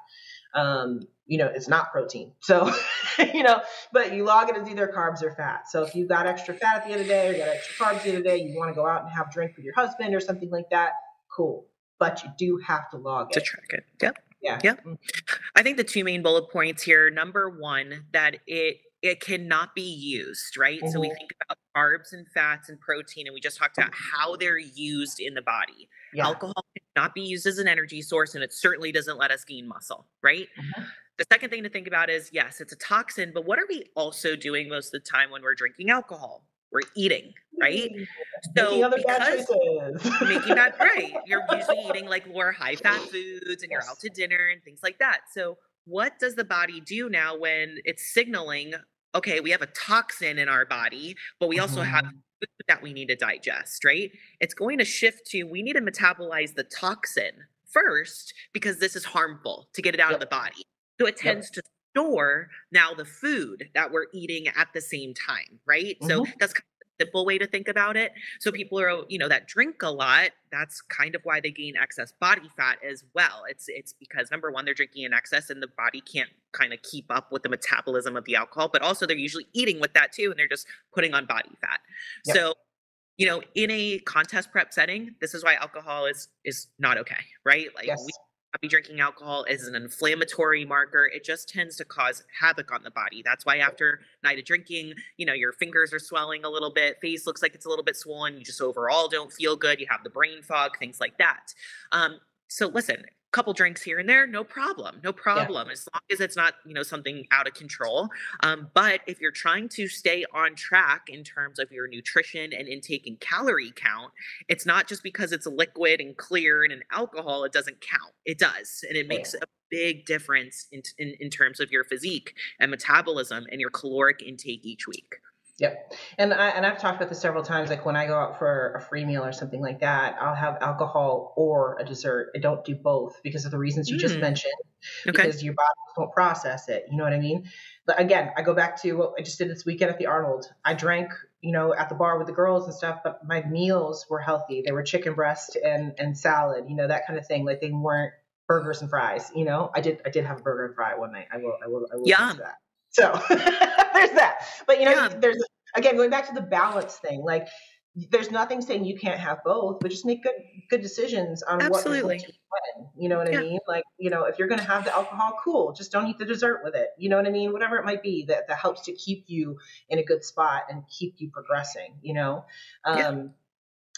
[SPEAKER 1] Um, you know, it's not protein. So, you know, but you log it as either carbs or fat. So if you've got extra fat at the end of the day or you got extra carbs at the end of the day, you want to go out and have a drink with your husband or something like that, cool. But you do have to log it.
[SPEAKER 2] To track it. Yep.
[SPEAKER 1] Yeah.
[SPEAKER 2] Yep. Mm-hmm. I think the two main bullet points here number one, that it it cannot be used, right? Mm-hmm. So we mm-hmm. think about carbs and fats and protein, and we just talked about how they're used in the body. Yeah. Alcohol cannot be used as an energy source, and it certainly doesn't let us gain muscle, right? Mm-hmm. The second thing to think about is yes, it's a toxin, but what are we also doing most of the time when we're drinking alcohol? We're eating, right?
[SPEAKER 1] So making other bad choices.
[SPEAKER 2] making that right. You're usually eating like more high fat foods and you're out to dinner and things like that. So what does the body do now when it's signaling okay we have a toxin in our body but we also mm-hmm. have food that we need to digest right it's going to shift to we need to metabolize the toxin first because this is harmful to get it out yep. of the body so it tends yep. to store now the food that we're eating at the same time right mm-hmm. so that's a simple way to think about it. So people are, you know, that drink a lot, that's kind of why they gain excess body fat as well. It's it's because number one, they're drinking in excess and the body can't kind of keep up with the metabolism of the alcohol, but also they're usually eating with that too, and they're just putting on body fat. Yep. So you know in a contest prep setting this is why alcohol is is not okay right like yes. we drinking alcohol is an inflammatory marker. It just tends to cause havoc on the body. That's why after night of drinking, you know, your fingers are swelling a little bit, face looks like it's a little bit swollen, you just overall don't feel good, you have the brain fog, things like that. Um, so listen, couple drinks here and there no problem no problem yeah. as long as it's not you know something out of control um, but if you're trying to stay on track in terms of your nutrition and intake and calorie count it's not just because it's a liquid and clear and an alcohol it doesn't count it does and it makes a big difference in, in, in terms of your physique and metabolism and your caloric intake each week
[SPEAKER 1] Yep. And I and I've talked about this several times. Like when I go out for a free meal or something like that, I'll have alcohol or a dessert. I don't do both because of the reasons you mm. just mentioned. Okay. Because your body won't process it. You know what I mean? But again, I go back to what I just did this weekend at the Arnold. I drank, you know, at the bar with the girls and stuff, but my meals were healthy. They were chicken breast and and salad, you know, that kind of thing. Like they weren't burgers and fries. You know, I did I did have a burger and fry one night. I will I will I will
[SPEAKER 2] yeah.
[SPEAKER 1] that. So there's that. But you know, yeah. there's again going back to the balance thing. Like there's nothing saying you can't have both, but just make good good decisions on
[SPEAKER 2] Absolutely.
[SPEAKER 1] what when. You know what yeah. I mean? Like, you know, if you're gonna have the alcohol, cool. Just don't eat the dessert with it. You know what I mean? Whatever it might be that, that helps to keep you in a good spot and keep you progressing, you know? Um yeah.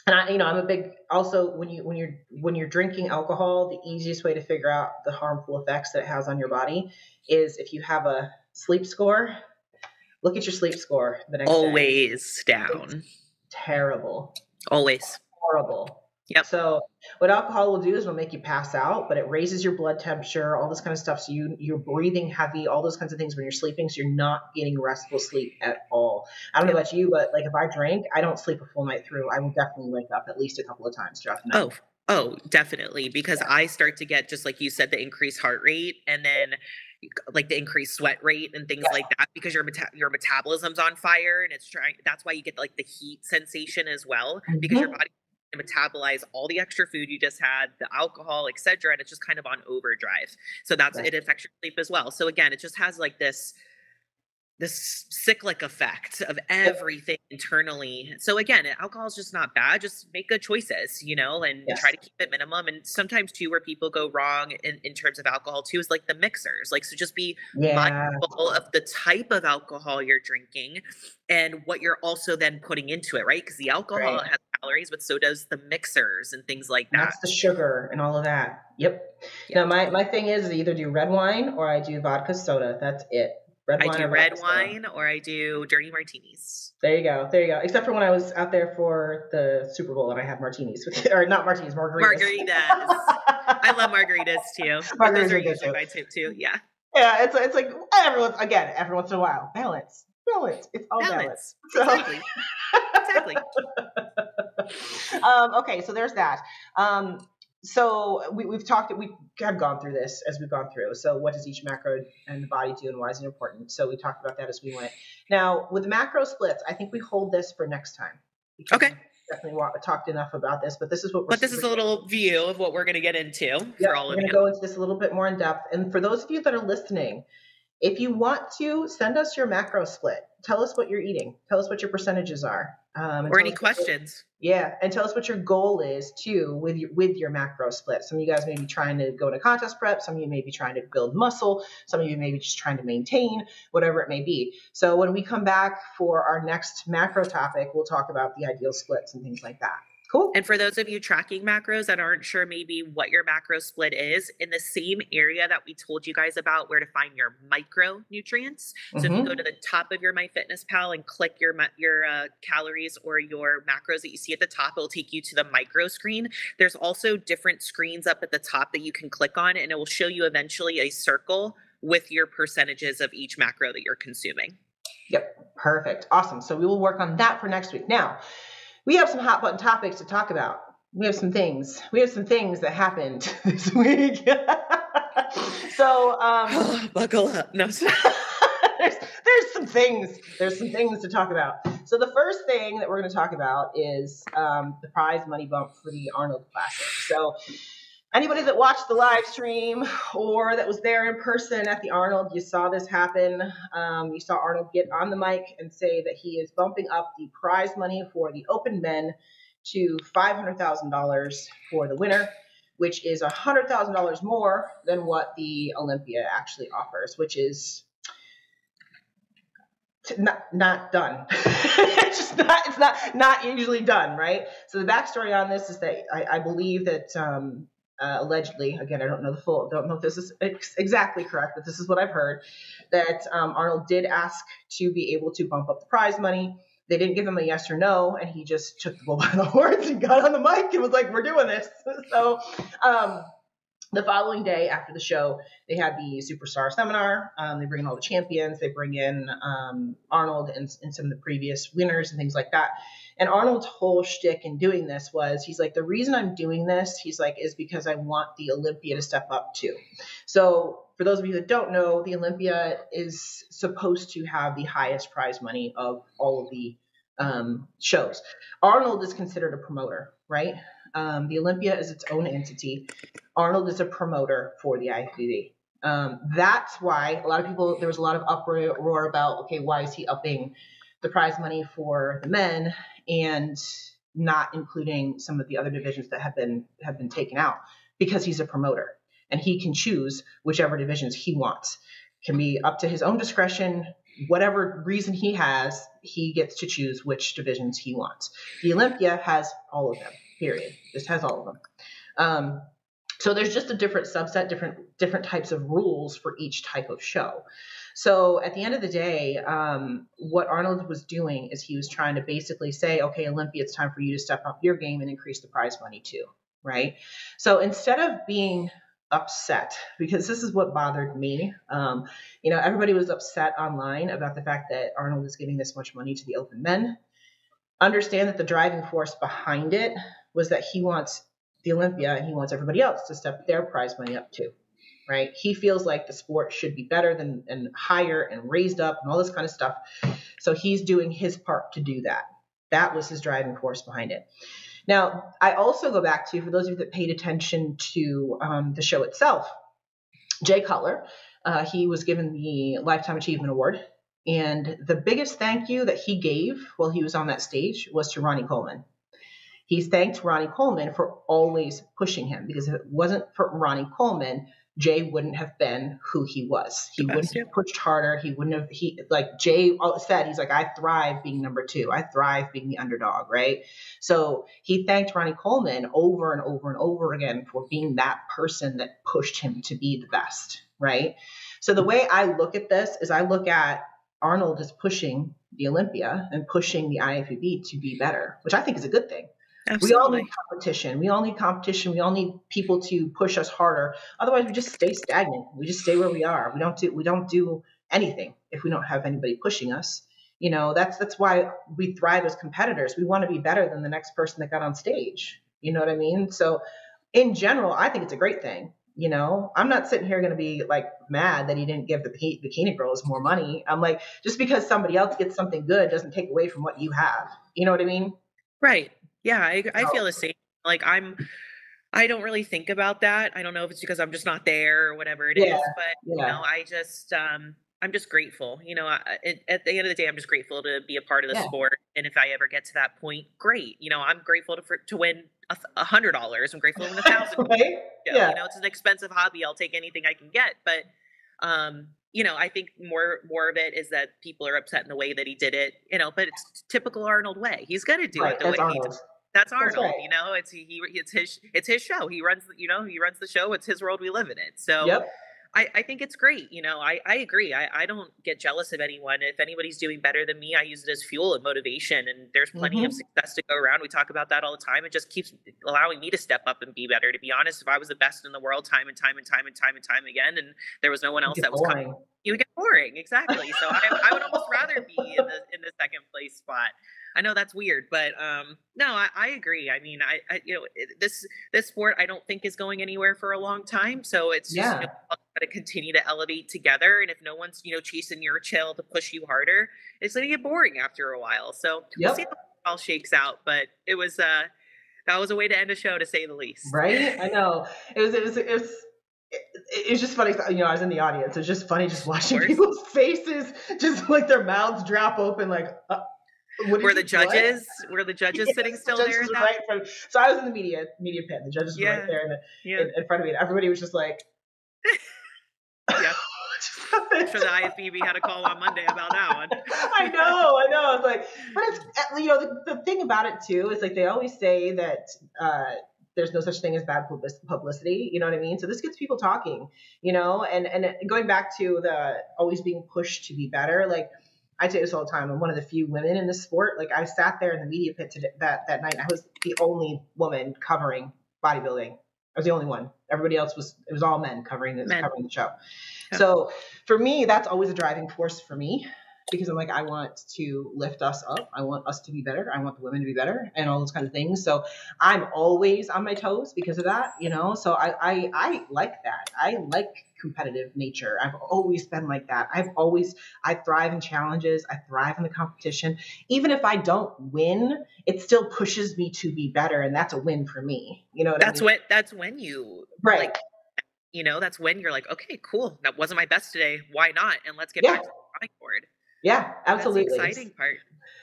[SPEAKER 1] and I, you know, I'm a big also when you when you're when you're drinking alcohol, the easiest way to figure out the harmful effects that it has on your body is if you have a sleep score look at your sleep score the next
[SPEAKER 2] always day. down
[SPEAKER 1] it's terrible
[SPEAKER 2] always
[SPEAKER 1] horrible
[SPEAKER 2] Yep.
[SPEAKER 1] So what alcohol will do is it'll make you pass out, but it raises your blood temperature, all this kind of stuff. So you you're breathing heavy, all those kinds of things when you're sleeping. So you're not getting restful sleep at all. I don't yep. know about you, but like if I drink, I don't sleep a full night through. I will definitely wake up at least a couple of times throughout the night.
[SPEAKER 2] Oh, oh, definitely, because yeah. I start to get just like you said, the increased heart rate, and then like the increased sweat rate and things yeah. like that because your meta- your metabolism's on fire and it's trying that's why you get like the heat sensation as well mm-hmm. because your mm-hmm. body metabolize all the extra food you just had the alcohol etc and it's just kind of on overdrive so that's right. it affects your sleep as well so again it just has like this this cyclic effect of everything internally. So again, alcohol is just not bad. Just make good choices, you know, and yes. try to keep it minimum. And sometimes too, where people go wrong in, in terms of alcohol too, is like the mixers. Like, so just be yeah. mindful of the type of alcohol you're drinking and what you're also then putting into it, right? Because the alcohol right. has calories, but so does the mixers and things like that.
[SPEAKER 1] That's the sugar and all of that. Yep. yep. Now my, my thing is either do red wine or I do vodka soda. That's it.
[SPEAKER 2] Red I do red wine or I do dirty martinis.
[SPEAKER 1] There you go. There you go. Except for when I was out there for the Super Bowl and I had martinis, with, or not martinis, margaritas.
[SPEAKER 2] Margaritas. I love margaritas too. Margaritas those are usually my tip too. Yeah.
[SPEAKER 1] Yeah, it's it's like everyone's again every once in a while balance, balance. It's all balance. balance. So. Exactly. exactly. um, okay, so there's that. Um, so we, have talked we have gone through this as we've gone through. So what does each macro and the body do and why is it important? So we talked about that as we went. Now with the macro splits i think we hold this for next time.
[SPEAKER 2] Okay.
[SPEAKER 1] definitely want, talked enough about this but this is what
[SPEAKER 2] but this is a little view of what we're going to get into
[SPEAKER 1] yeah, for all we're going to go into this a little bit more in depth. And for those of you that are listening if you want to send us your macro split. Tell us what you're eating. Tell us what your percentages are
[SPEAKER 2] um, or any questions.
[SPEAKER 1] yeah, and tell us what your goal is too with your with your macro split. Some of you guys may be trying to go to contest prep. Some of you may be trying to build muscle. Some of you may be just trying to maintain whatever it may be. So when we come back for our next macro topic, we'll talk about the ideal splits and things like that. Cool.
[SPEAKER 2] And for those of you tracking macros that aren't sure maybe what your macro split is, in the same area that we told you guys about where to find your micronutrients. So mm-hmm. if you mm-hmm. go to the top of your MyFitnessPal and click your your uh, calories or your macros that you see at the top, it'll take you to the micro screen. There's also different screens up at the top that you can click on, and it will show you eventually a circle with your percentages of each macro that you're consuming.
[SPEAKER 1] Yep, perfect. Awesome. So we will work on that for next week. Now, we have some hot button topics to talk about. We have some things. We have some things that happened this week. so um,
[SPEAKER 2] buckle up. No.
[SPEAKER 1] there's there's some things. There's some things to talk about. So the first thing that we're going to talk about is um, the prize money bump for the Arnold Classic. So anybody that watched the live stream or that was there in person at the Arnold, you saw this happen. Um, you saw Arnold get on the mic and say that he is bumping up the prize money for the open men to $500,000 for the winner, which is $100,000 more than what the Olympia actually offers, which is not not done. it's just not it's not not usually done, right? So the backstory on this is that I, I believe that um, uh, allegedly, again, I don't know the full, don't know if this is ex- exactly correct, but this is what I've heard that um, Arnold did ask to be able to bump up the prize money. They didn't give him a yes or no, and he just took the bull by the horns and got on the mic and was like, "We're doing this." so, um, the following day after the show, they had the superstar seminar. Um, they bring in all the champions. They bring in um, Arnold and, and, some of the previous winners and things like that. And Arnold's whole shtick in doing this was he's like, the reason I'm doing this, he's like, is because I want the Olympia to step up too. So for those of you that don't know, the Olympia is supposed to have the highest prize money of all of the um, shows. Arnold is considered a promoter, right? Um, the Olympia is its own entity. Arnold is a promoter for the IFBB. Um, that's why a lot of people, there was a lot of uproar about, okay, why is he upping the prize money for the men and not including some of the other divisions that have been have been taken out because he's a promoter and he can choose whichever divisions he wants. Can be up to his own discretion. Whatever reason he has, he gets to choose which divisions he wants. The Olympia has all of them. Period. Just has all of them. Um, so there's just a different subset, different different types of rules for each type of show. So at the end of the day, um, what Arnold was doing is he was trying to basically say, okay, Olympia, it's time for you to step up your game and increase the prize money too, right? So instead of being upset because this is what bothered me. Um, you know, everybody was upset online about the fact that Arnold is giving this much money to the open men. Understand that the driving force behind it was that he wants the Olympia and he wants everybody else to step their prize money up too right? He feels like the sport should be better than and higher and raised up and all this kind of stuff. So he's doing his part to do that. That was his driving force behind it. Now, I also go back to, for those of you that paid attention to um, the show itself, Jay Cutler, uh, he was given the Lifetime Achievement Award And the biggest thank you that he gave while he was on that stage was to Ronnie Coleman. He thanked Ronnie Coleman for always pushing him because if it wasn't for Ronnie Coleman, Jay wouldn't have been who he was. He wouldn't have pushed harder. He wouldn't have he like Jay said he's like I thrive being number 2. I thrive being the underdog, right? So he thanked Ronnie Coleman over and over and over again for being that person that pushed him to be the best, right? So the way I look at this is I look at Arnold as pushing the Olympia and pushing the IFBB to be better, which I think is a good thing. Absolutely. We all need competition. We all need competition. We all need people to push us harder. Otherwise, we just stay stagnant. We just stay where we are. We don't do we don't do anything if we don't have anybody pushing us. You know, that's that's why we thrive as competitors. We want to be better than the next person that got on stage. You know what I mean? So, in general, I think it's a great thing. You know, I'm not sitting here going to be like mad that he didn't give the bikini girls more money. I'm like, just because somebody else gets something good doesn't take away from what you have. You know what I mean?
[SPEAKER 2] Right. Yeah, I I feel the same. Like I'm I don't really think about that. I don't know if it's because I'm just not there or whatever it yeah, is, but yeah. you know, I just um I'm just grateful. You know, I, at the end of the day, I'm just grateful to be a part of the yeah. sport. And if I ever get to that point, great. You know, I'm grateful to for, to win a hundred dollars. I'm grateful to win a thousand. right? Yeah. You know, it's an expensive hobby. I'll take anything I can get. But um, you know, I think more more of it is that people are upset in the way that he did it. You know, but it's typical Arnold way. He's gonna do right, it the way Arnold. he did that's Arnold. That's right. You know, it's he, it's his it's his show. He runs you know he runs the show. It's his world we live in it. So yep. I, I think it's great. You know, I, I agree. I, I don't get jealous of anyone. If anybody's doing better than me, I use it as fuel and motivation. And there's plenty mm-hmm. of success to go around. We talk about that all the time. It just keeps allowing me to step up and be better. To be honest, if I was the best in the world time and time and time and time and time again, and there was no one else that was boring. coming, you would get boring. Exactly. So I, I would almost rather be in the in the second place spot. I know that's weird, but um, no, I, I, agree. I mean, I, I, you know this this sport I don't think is going anywhere for a long time, so it's just yeah. you know, to continue to elevate together. And if no one's you know chasing your chill to push you harder, it's going to get boring after a while. So yep. we'll see how it all shakes out. But it was uh that was a way to end a show, to say the least.
[SPEAKER 1] Right? I know it was. It was. It was it, was just funny. You know, I was in the audience. It was just funny just watching people's faces, just like their mouths drop open, like, uh,
[SPEAKER 2] were the judges what? were the judges yes, sitting still the there?
[SPEAKER 1] Right front, so I was in the media media pit. The judges yeah. were right there in, the, yeah. in, in, front of me, and everybody was just like,
[SPEAKER 2] "Yeah." I'm sure the IFBB had a call on Monday about that one.
[SPEAKER 1] I know, I know. It's like, but it's you know the, the thing about it too is like they always say that uh, there's no such thing as bad publicity. You know what I mean? So this gets people talking. You know, and and going back to the always being pushed to be better, like I say this all the time. I'm one of the few women in the sport. Like I sat there in the media pit today, that that night. I was the only woman covering bodybuilding. Was the only one. Everybody else was it was all men covering this men. covering the show. Yeah. So for me, that's always a driving force for me because I'm like, I want to lift us up. I want us to be better. I want the women to be better and all those kind of things. So I'm always on my toes because of that, you know? So I, I, I like that. I like competitive nature. I've always been like that. I've always, I thrive in challenges. I thrive in the competition. Even if I don't win, it still pushes me to be better. And that's a win for me. You know
[SPEAKER 2] that's
[SPEAKER 1] I mean?
[SPEAKER 2] what, that's when you, right. Like, you know, that's when you're like, okay, cool. That wasn't my best today. Why not? And let's get yeah. back to the drawing board.
[SPEAKER 1] Yeah, absolutely.
[SPEAKER 2] That's exciting part.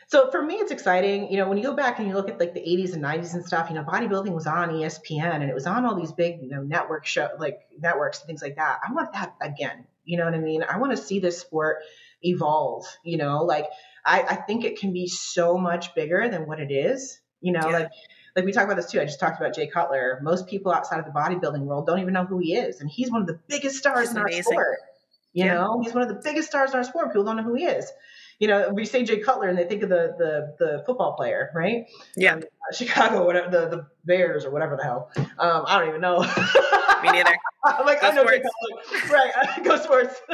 [SPEAKER 1] So for me, it's exciting. You know, when you go back and you look at like the 80s and 90s and stuff, you know, bodybuilding was on ESPN and it was on all these big, you know, network show like networks and things like that. I want that again. You know what I mean? I want to see this sport evolve. You know, like I, I think it can be so much bigger than what it is. You know, yeah. like like we talk about this too. I just talked about Jay Cutler. Most people outside of the bodybuilding world don't even know who he is, and he's one of the biggest stars he's in amazing. our sport. You yeah. know, he's one of the biggest stars in our sport. People don't know who he is. You know, we say Jay Cutler and they think of the the, the football player, right?
[SPEAKER 2] Yeah. Um,
[SPEAKER 1] Chicago, whatever the, the Bears or whatever the hell. Um, I don't even know.
[SPEAKER 2] Me neither.
[SPEAKER 1] like go I know sports. Jay Cutler. Right. I go sports.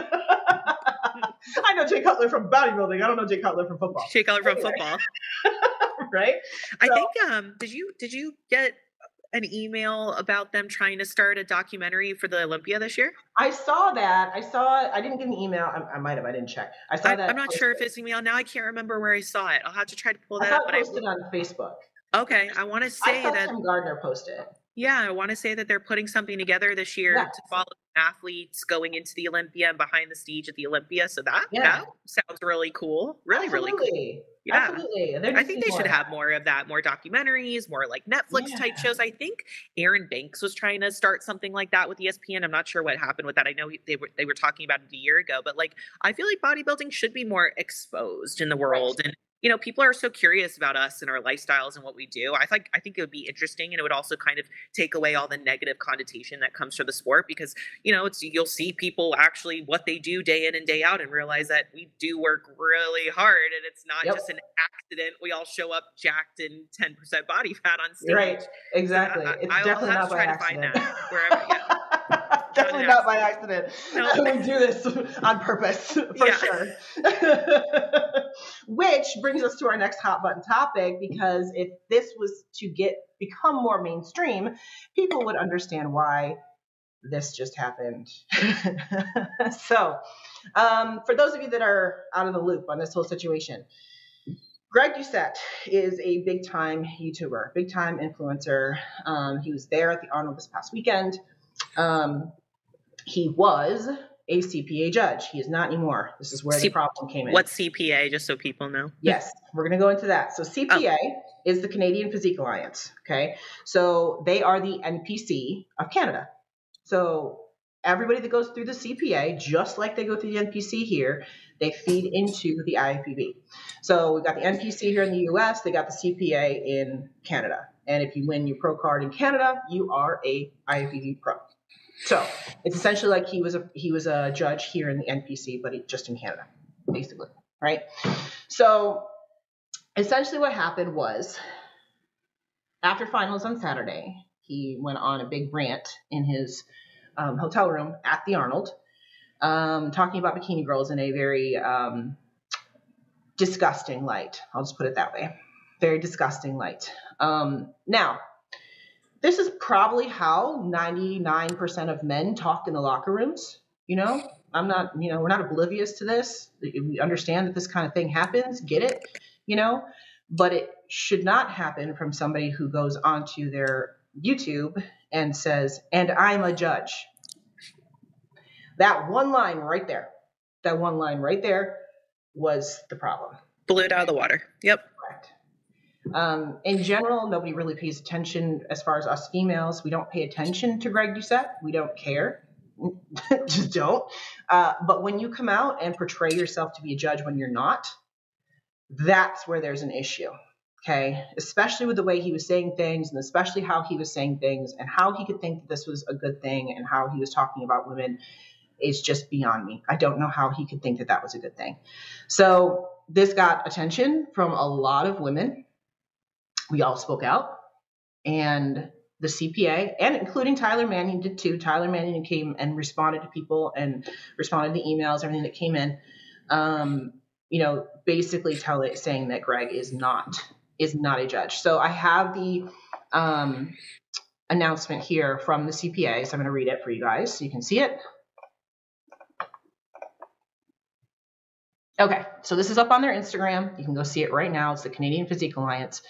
[SPEAKER 1] I know Jay Cutler from bodybuilding. I don't know Jay Cutler from football.
[SPEAKER 2] Jay Cutler from football.
[SPEAKER 1] right?
[SPEAKER 2] I think um did you did you get an email about them trying to start a documentary for the Olympia this year?
[SPEAKER 1] I saw that. I saw. I didn't get an email. I, I might have. I didn't check. I saw
[SPEAKER 2] I,
[SPEAKER 1] that.
[SPEAKER 2] I'm not posted. sure if it's email now. I can't remember where I saw it. I'll have to try to pull that
[SPEAKER 1] I
[SPEAKER 2] up.
[SPEAKER 1] But posted I, on Facebook.
[SPEAKER 2] Okay, I want to say
[SPEAKER 1] I
[SPEAKER 2] that
[SPEAKER 1] Tim Gardner posted.
[SPEAKER 2] Yeah, I want to say that they're putting something together this year
[SPEAKER 1] Yeah.
[SPEAKER 2] to follow athletes going into the Olympia and behind the stage at the Olympia. So that
[SPEAKER 1] Yeah.
[SPEAKER 2] that sounds really cool. Really, really cool.
[SPEAKER 1] Absolutely.
[SPEAKER 2] Yeah.
[SPEAKER 1] Absolutely.
[SPEAKER 2] I think they should have more of that, more documentaries, more like Netflix type shows. I think Aaron Banks was trying to start something like that with ESPN. I'm not sure what happened with that. I know they were they were talking about it a year ago, but like I feel like bodybuilding should be more exposed in the world and you know people are so curious about us and our lifestyles and what we do. I think I think it would be interesting and it would also kind of take away all the negative connotation that comes from the sport because you know it's you'll see people actually what they do day in and day out and realize that we do work really hard and it's not
[SPEAKER 1] Yep.
[SPEAKER 2] just an accident we all show up jacked and 10% body fat on stage
[SPEAKER 1] Right. Exactly.
[SPEAKER 2] Uh, I-
[SPEAKER 1] it's
[SPEAKER 2] I'll
[SPEAKER 1] definitely
[SPEAKER 2] have
[SPEAKER 1] not
[SPEAKER 2] to try to find that wherever- yeah.
[SPEAKER 1] definitely not by accident.
[SPEAKER 2] No.
[SPEAKER 1] we do this on purpose for
[SPEAKER 2] Yeah.
[SPEAKER 1] sure. Which brings us to our next hot button topic because if this was to get become more mainstream, people would understand why this just happened. so, um, for those of you that are out of the loop on this whole situation, Greg Doucette is a big time YouTuber, big time influencer. Um, he was there at the Arnold this past weekend. Um, he was a CPA judge. He is not anymore. This is where
[SPEAKER 2] C-
[SPEAKER 1] the problem came in.
[SPEAKER 2] What cpa just so people know
[SPEAKER 1] Yes, we're going to go into that. So CPA
[SPEAKER 2] Oh.
[SPEAKER 1] is the Canadian Physique Alliance. Okay, so they are the NPC of Canada. So everybody that goes through the CPA, just like they go through the NPC here, they feed into the IFBB. So we've got the NPC here in the U.S. They got the CPA in Canada. And if you win your pro card in Canada, you are a IFBB pro. So it's essentially like he was a he was a judge here in the NPC, but he, just in Canada, basically, right? So essentially, what happened was after finals on Saturday, he went on a big rant in his um, hotel room at the Arnold, um, talking about bikini girls in a very um, disgusting light. I'll just put it that way. Very disgusting light. Um, now, this is probably how 99% of men talk in the locker rooms. You know, I'm not, you know, we're not oblivious to this. We understand that this kind of thing happens, get it, you know, but it should not happen from somebody who goes onto their YouTube and says, and I'm a judge. That one line right there, that one line right there was the problem.
[SPEAKER 2] blew it out of the water yep.
[SPEAKER 1] Um, in general, nobody really pays attention as far as us females. We don't pay attention to Greg Doucette. We don't care. Just don't. Uh, but when you come out and portray yourself to be a judge when you're not, that's where there's an issue. Okay. Especially with the way he was saying things and especially how he was saying things and how he could think that this was a good thing and how he was talking about women is just beyond me. I don't know how he could think that that was a good thing. So this got attention from a lot of women. We all spoke out, and the CPA, and including Tyler Manning did too. Tyler Manning came and responded to people and responded to emails, everything that came in. Um, you know, basically tell it saying that Greg is not is not a judge. So I have the um, announcement here from the CPA. So I'm going to read it for you guys so you can see it. Okay, so this is up on their Instagram. You can go see it right now. It's the Canadian Physique Alliance.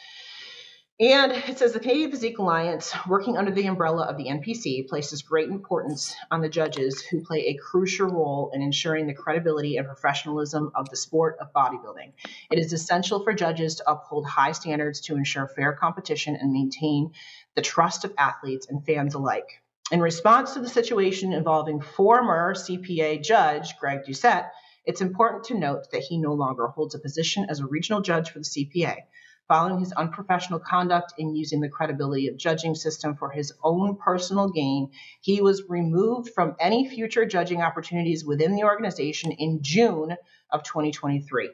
[SPEAKER 1] And it says the Canadian Physique Alliance, working under the umbrella of the NPC, places great importance on the judges who play a crucial role in ensuring the credibility and professionalism of the sport of bodybuilding. It is essential for judges to uphold high standards to ensure fair competition and maintain the trust of athletes and fans alike. In response to the situation involving former CPA judge Greg Doucette, it's important to note that he no longer holds a position as a regional judge for the CPA. Following his unprofessional conduct in using the credibility of judging system for his own personal gain, he was removed from any future judging opportunities within the organization in June of 2023.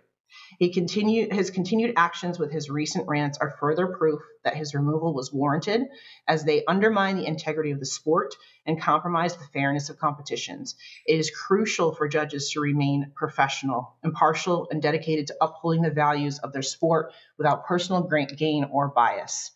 [SPEAKER 1] He continued his continued actions with his recent rants are further proof that his removal was warranted as they undermine the integrity of the sport and compromise the fairness of competitions. It is crucial for judges to remain professional, impartial, and dedicated to upholding the values of their sport without personal gain or bias.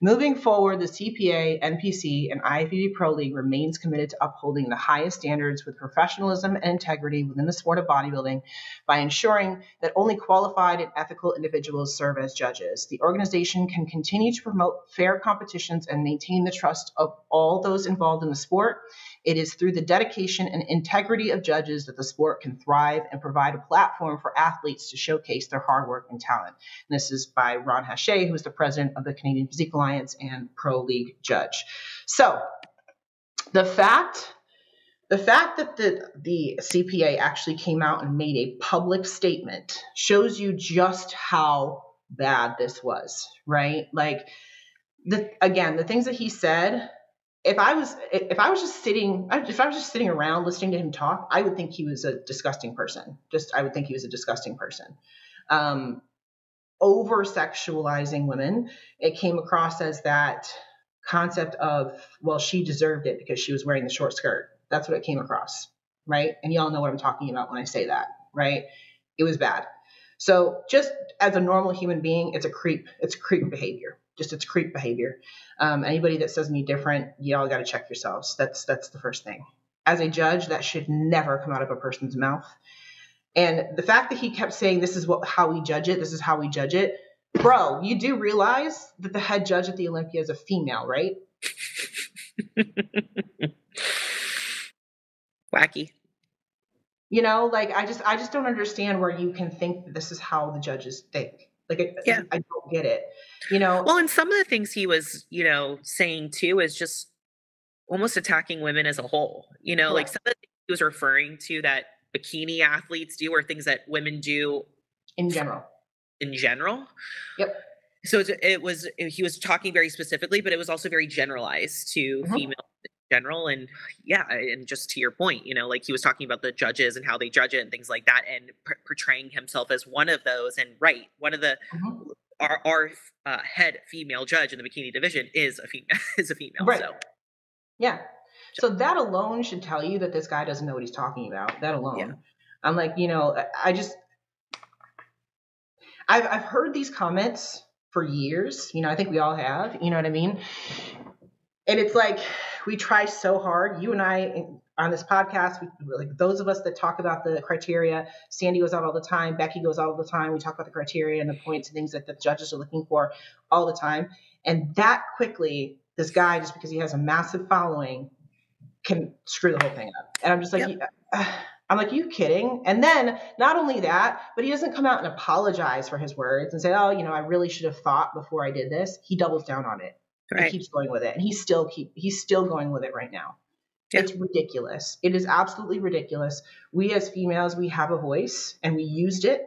[SPEAKER 1] Moving forward, the CPA, NPC, and IFBB Pro League remains committed to upholding the highest standards with professionalism and integrity within the sport of bodybuilding by ensuring that only qualified and ethical individuals serve as judges. The organization can continue to promote fair competitions and maintain the trust of all those involved in the sport it is through the dedication and integrity of judges that the sport can thrive and provide a platform for athletes to showcase their hard work and talent. And this is by Ron Hache, who is the president of the Canadian Physique Alliance and Pro League judge. So the fact the fact that the, the CPA actually came out and made a public statement shows you just how bad this was, right? Like the again, the things that he said if I was if I was just sitting if I was just sitting around listening to him talk, I would think he was a disgusting person. Just I would think he was a disgusting person. Um, over sexualizing women, it came across as that concept of well, she deserved it because she was wearing the short skirt. That's what it came across, right? And y'all know what I'm talking about when I say that, right? It was bad. So just as a normal human being, it's a creep. It's creep behavior just it's creep behavior. Um, anybody that says any different, y'all got to check yourselves. That's that's the first thing. As a judge, that should never come out of a person's mouth. And the fact that he kept saying, "This is what how we judge it. This is how we judge it," bro, you do realize that the head judge at the Olympia is a female, right?
[SPEAKER 2] Wacky.
[SPEAKER 1] You know, like I just I just don't understand where you can think that this is how the judges think. Like, I, yeah. I don't get it. You know.
[SPEAKER 2] Well, and some of the things he was, you know, saying too is just almost attacking women as a whole. You know, like some of the things he was referring to that bikini athletes do or things that women do
[SPEAKER 1] in general.
[SPEAKER 2] In general.
[SPEAKER 1] Yep.
[SPEAKER 2] So it was he was talking very specifically, but it was also very generalized to mm-hmm. female general and yeah and just to your point you know like he was talking about the judges and how they judge it and things like that and p- portraying himself as one of those and right one of the mm-hmm. our, our uh, head female judge in the bikini division is a female is a female right. so
[SPEAKER 1] yeah so that alone should tell you that this guy doesn't know what he's talking about that alone yeah. i'm like you know i just I've, I've heard these comments for years you know i think we all have you know what i mean and it's like we try so hard. You and I on this podcast, we, like those of us that talk about the criteria, Sandy goes out all the time, Becky goes out all the time. We talk about the criteria and the points and things that the judges are looking for all the time. And that quickly, this guy, just because he has a massive following, can screw the whole thing up. And I'm just like, yep. Uh, I'm like, you kidding? And then not only that, but he doesn't come out and apologize for his words and say, oh, you know, I really should have thought before I did this. He doubles down on it. Right. He keeps going with it, and he's still keep he's still going with it right now. Yeah. It's ridiculous. It is absolutely ridiculous. We as females, we have a voice, and we used it,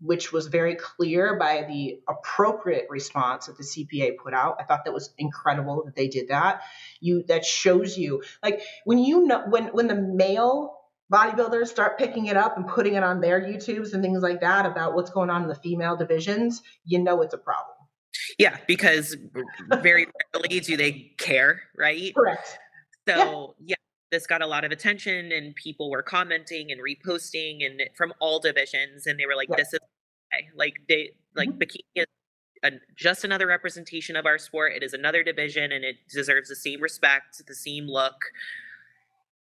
[SPEAKER 1] which was very clear by the appropriate response that the CPA put out. I thought that was incredible that they did that. You that shows you like when you know when when the male bodybuilders start picking it up and putting it on their YouTubes and things like that about what's going on in the female divisions, you know it's a problem.
[SPEAKER 2] Yeah, because very rarely do they care, right?
[SPEAKER 1] Correct.
[SPEAKER 2] So, yeah. yeah. this got a lot of attention and people were commenting and reposting and from all divisions and they were like yeah. this is like they like mm-hmm. bikini is a, just another representation of our sport. It is another division and it deserves the same respect, the same look.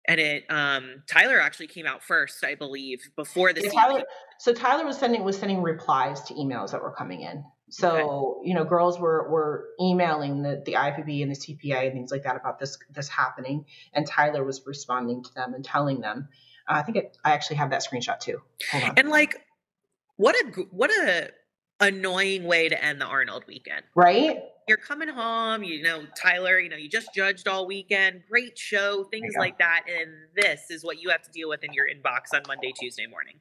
[SPEAKER 2] And it um Tyler actually came out first, I believe, before the yeah,
[SPEAKER 1] Tyler, so Tyler was sending was sending replies to emails that were coming in. So, okay. you know, girls were were emailing the, the IFBB and the CPA and things like that about this this happening, and Tyler was responding to them and telling them. Uh, I think it, I actually have that screenshot too.
[SPEAKER 2] And like, what a what a annoying way to end the Arnold weekend,
[SPEAKER 1] right?
[SPEAKER 2] You're coming home, you know, Tyler, you know, you just judged all weekend, great show, things like that, and this is what you have to deal with in your inbox on Monday, Tuesday morning.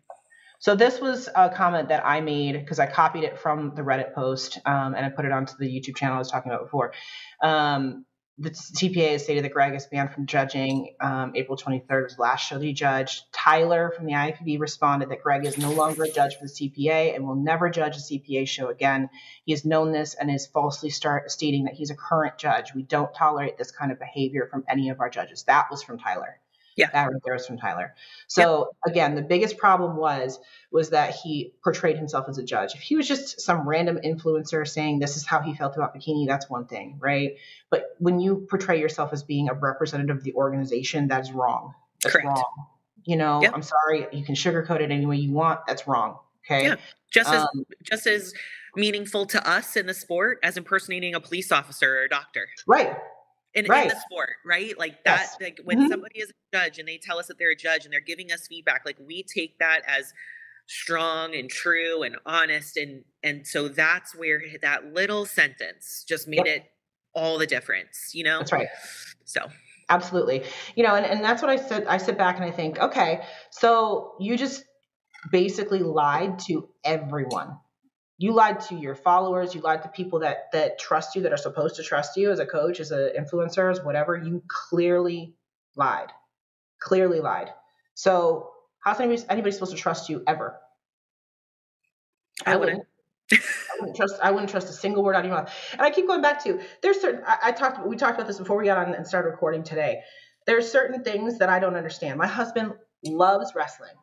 [SPEAKER 1] So this was a comment that I made because I copied it from the Reddit post um, and I put it onto the YouTube channel I was talking about before. Um, the CPA has stated that Greg is banned from judging. Um, April 23rd was the last show that he judged. Tyler from the IFBB responded that Greg is no longer a judge for the CPA and will never judge a CPA show again. He has known this and is falsely start stating that he's a current judge. We don't tolerate this kind of behavior from any of our judges. That was from Tyler.
[SPEAKER 2] Yeah.
[SPEAKER 1] That right there was from Tyler. So again, the biggest problem was was that he portrayed himself as a judge. If he was just some random influencer saying this is how he felt about bikini, that's one thing, right? But when you portray yourself as being a representative of the organization, that's wrong. That's
[SPEAKER 2] Correct.
[SPEAKER 1] wrong. You know,
[SPEAKER 2] Yep.
[SPEAKER 1] I'm sorry, you can sugarcoat it any way you want. That's wrong. Okay.
[SPEAKER 2] Yeah. Just as
[SPEAKER 1] Um,
[SPEAKER 2] just as meaningful to us in the sport as impersonating a police officer or a doctor.
[SPEAKER 1] Right.
[SPEAKER 2] In, in the sport, right? Like that,
[SPEAKER 1] Yes.
[SPEAKER 2] like when
[SPEAKER 1] Mhm.
[SPEAKER 2] somebody is a judge and they tell us that they're a judge and they're giving us feedback, like we take that as strong and true and honest. And, and so that's where that little sentence just made
[SPEAKER 1] Yep.
[SPEAKER 2] it all the difference, you know?
[SPEAKER 1] That's right.
[SPEAKER 2] So
[SPEAKER 1] Absolutely. You know, and, and that's what I said. I sit back and I think, okay, so you just basically lied to everyone. You lied to your followers. You lied to people that that trust you, that are supposed to trust you as a coach, as an influencer, as whatever. You clearly lied. Clearly lied. So how's anybody, anybody supposed to trust you ever?
[SPEAKER 2] I wouldn't.
[SPEAKER 1] I wouldn't trust. I wouldn't trust a single word out of your mouth. And I keep going back to there's certain. I, I talked. We talked about this before we got on and started recording today. There's certain things that I don't understand. My husband loves wrestling.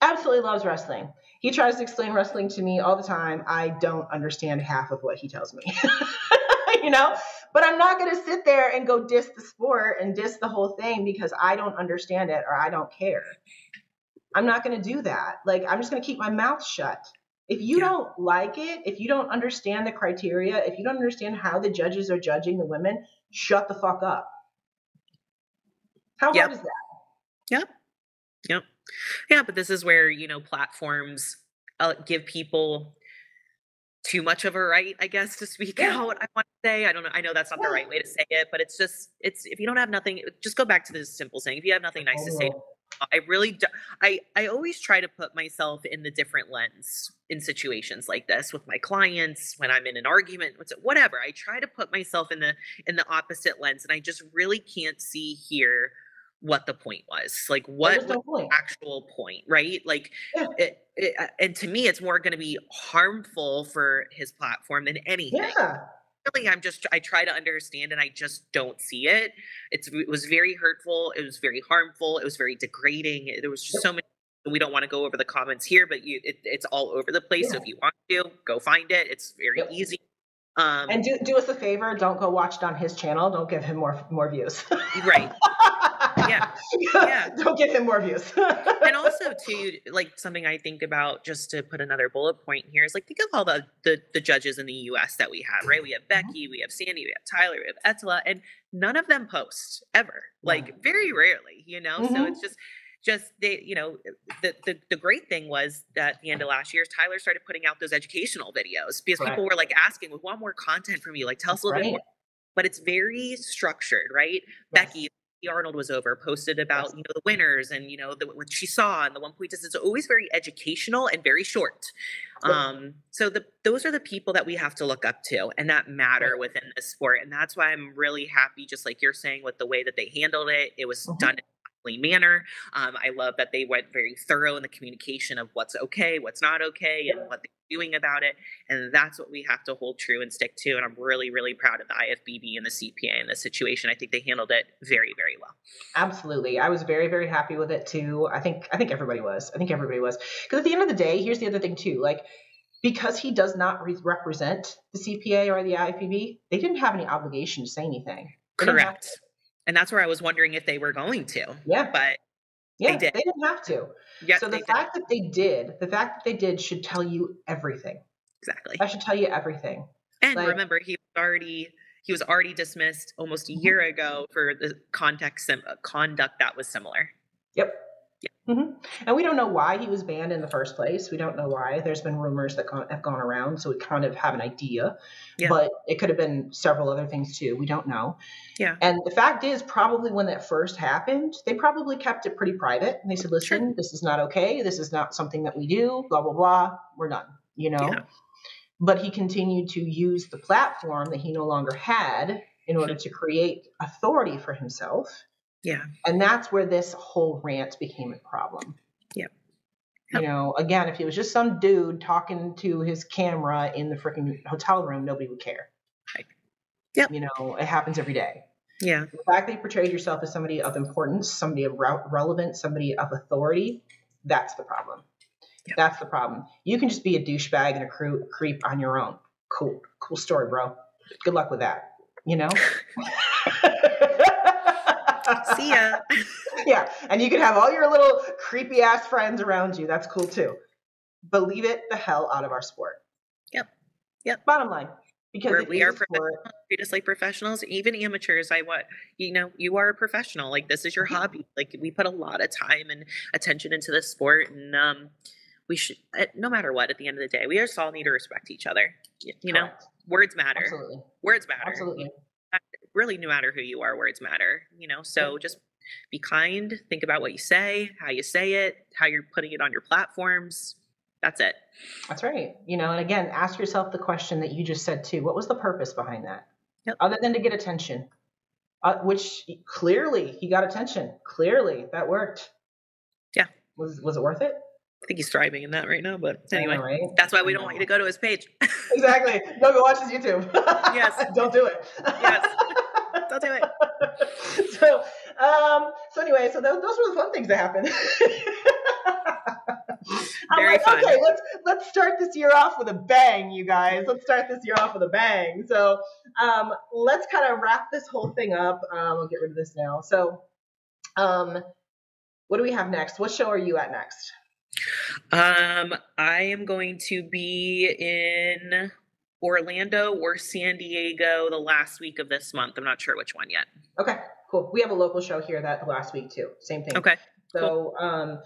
[SPEAKER 1] Absolutely loves wrestling. He tries to explain wrestling to me all the time. I don't understand half of what he tells me. you know, but I'm not going to sit there and go diss the sport and diss the whole thing because I don't understand it or I don't care. I'm not going to do that. Like I'm just going to keep my mouth shut. If you
[SPEAKER 2] Yeah.
[SPEAKER 1] don't like it, if you don't understand the criteria, if you don't understand how the judges are judging the women, shut the fuck up. How
[SPEAKER 2] Yep.
[SPEAKER 1] hard is that?
[SPEAKER 2] Yep. Yep. Yeah, but this is where, you know, platforms uh, give people too much of a right, I guess, to speak
[SPEAKER 1] Yeah.
[SPEAKER 2] out. I want to say, I don't know. I know that's not the right way to say it, but it's just, it's, if you don't have nothing, just go back to this simple saying. If you have nothing nice to say, I really, do, I, I always try to put myself in the different lens in situations like this with my clients, when I'm in an argument, whatever. I try to put myself in the, in the opposite lens and I just really can't see here what the point was. Like what,
[SPEAKER 1] There's no point.
[SPEAKER 2] actual point, right? Like,
[SPEAKER 1] Yeah.
[SPEAKER 2] it, it, uh, and to me, it's more going to be harmful for his platform than anything.
[SPEAKER 1] Yeah.
[SPEAKER 2] Really, I'm just I try to understand, and I just don't see it. It's it was very hurtful. It was very harmful. It was very degrading. There was just so many. We don't want to go over the comments here, but you, it, it's all over the place. So if you want to, go find it. It's very
[SPEAKER 1] Yep.
[SPEAKER 2] easy. Um,
[SPEAKER 1] And do do us a favor, don't go watch it on his channel. Don't give him more more views.
[SPEAKER 2] right, Yeah. Yeah.
[SPEAKER 1] Don't give him more views.
[SPEAKER 2] and also too like something i think about just to put another bullet point here is like think of all the the, the judges in the us that we have right we have
[SPEAKER 1] Mm-hmm.
[SPEAKER 2] becky we have sandy we have tyler we have etla and none of them post ever like very rarely you know so
[SPEAKER 1] Mhm.
[SPEAKER 2] it's just just they you know the, the the great thing was that at the end of last year tyler started putting out those educational videos because
[SPEAKER 1] Right.
[SPEAKER 2] people were like asking we want more content from you like tell us a little bit more but it's very structured right Becky Arnold was over, posted about
[SPEAKER 1] Yes.
[SPEAKER 2] you know the winners and you know the, what she saw and the one point. Is it's always very educational and very short. Um, so the those are the people that we have to look up to and that matter
[SPEAKER 1] Right.
[SPEAKER 2] within this sport, and that's why I'm really happy, just like you're saying, with the way that they handled it. It was
[SPEAKER 1] Mhm.
[SPEAKER 2] done in manner. Um, I love that they went very thorough in the communication of what's okay, what's not okay, and what they're doing about it. And that's what we have to hold true and stick to. And I'm really, really proud of the IFBB and the CPA in this situation. I think they handled it very, very well.
[SPEAKER 1] Absolutely. I was very, very happy with it too. I think I think everybody was. I think everybody was. Because at the end of the day, here's the other thing too. Like because he does not re- represent the CPA or the IFBB, they didn't have any obligation to say anything. They
[SPEAKER 2] Correct. And that's where I was wondering if they were going to.
[SPEAKER 1] Yeah.
[SPEAKER 2] But
[SPEAKER 1] yeah,
[SPEAKER 2] did.
[SPEAKER 1] they didn't have to.
[SPEAKER 2] yeah,
[SPEAKER 1] so the
[SPEAKER 2] they did.
[SPEAKER 1] fact that they did, the fact that they did should tell you everything.
[SPEAKER 2] exactly.
[SPEAKER 1] That should tell you everything.
[SPEAKER 2] And
[SPEAKER 1] like-
[SPEAKER 2] remember, he was already he was already dismissed almost a
[SPEAKER 1] Mhm.
[SPEAKER 2] year ago for the context uh, conduct that was similar.
[SPEAKER 1] Yep. Hmm And we don't know why he was banned in the first place. We don't know why. There's been rumors that gone, have gone around, so we kind of have an idea.
[SPEAKER 2] Yeah.
[SPEAKER 1] But it could have been several other things too. We don't know.
[SPEAKER 2] Yeah.
[SPEAKER 1] And the fact is, probably when that first happened, they probably kept it pretty private. And they said, listen, this is not okay. This is not something that we do, blah, blah, blah. We're done, you know?
[SPEAKER 2] Yeah.
[SPEAKER 1] But he continued to use the platform that he no longer had in order to create authority for himself.
[SPEAKER 2] Yeah.
[SPEAKER 1] And that's where this whole rant became a problem.
[SPEAKER 2] Yep.
[SPEAKER 1] You know, again, if it was just some dude talking to his camera in the freaking hotel room, nobody would care.
[SPEAKER 2] Right. Yep.
[SPEAKER 1] You know, it happens every day.
[SPEAKER 2] Yeah.
[SPEAKER 1] The fact that you portrayed yourself as somebody of importance, somebody of re- relevant, somebody of authority, that's the problem. Yeah. That's the problem. You can just be a douchebag and a crew, creep on your own. Cool. Cool story, bro. Good luck with that. You know?
[SPEAKER 2] See ya.
[SPEAKER 1] yeah. And you can have all your little creepy ass friends around you. That's cool too. Believe it the hell out of our sport.
[SPEAKER 2] Yep. Yep.
[SPEAKER 1] Bottom line. Because
[SPEAKER 2] we professionals, treat us like professionals, even amateurs. I want you know, you are a professional. Like this is your hobby. Like we put a lot of time and attention into this sport, and um, we should, no matter what, at the end of the day, we just all need to respect each other. You know, Correct. words matter.
[SPEAKER 1] Absolutely.
[SPEAKER 2] Words matter.
[SPEAKER 1] Absolutely.
[SPEAKER 2] Really, no matter who you are, words matter. You know, so just be kind. Think about what you say, how you say it, how you're putting it on your platforms. That's it.
[SPEAKER 1] That's right. You know, and again, ask yourself the question that you just said too. What was the purpose behind that?
[SPEAKER 2] Yep.
[SPEAKER 1] Other than to get attention, uh, which clearly he got attention. Clearly that worked.
[SPEAKER 2] Yeah.
[SPEAKER 1] Was was it worth it?
[SPEAKER 2] I think he's thriving in that right now, but anyway, know, right? that's why we don't want you to go to his page.
[SPEAKER 1] exactly. No, go watch his YouTube.
[SPEAKER 2] yes.
[SPEAKER 1] don't do it.
[SPEAKER 2] yes. Don't do it.
[SPEAKER 1] So, um, so anyway, so those, those were the fun things that happened.
[SPEAKER 2] Very like, fun.
[SPEAKER 1] Okay, let's let's start this year off with a bang, you guys. Let's start this year off with a bang. So, um, let's kind of wrap this whole thing up. Um, I'll get rid of this now. So, um, what do we have next? What show are you at next?
[SPEAKER 2] Um, I am going to be in Orlando or San Diego the last week of this month. I'm not sure which one yet.
[SPEAKER 1] Okay, cool. We have a local show here that last week too. Same thing.
[SPEAKER 2] Okay.
[SPEAKER 1] So, cool. um,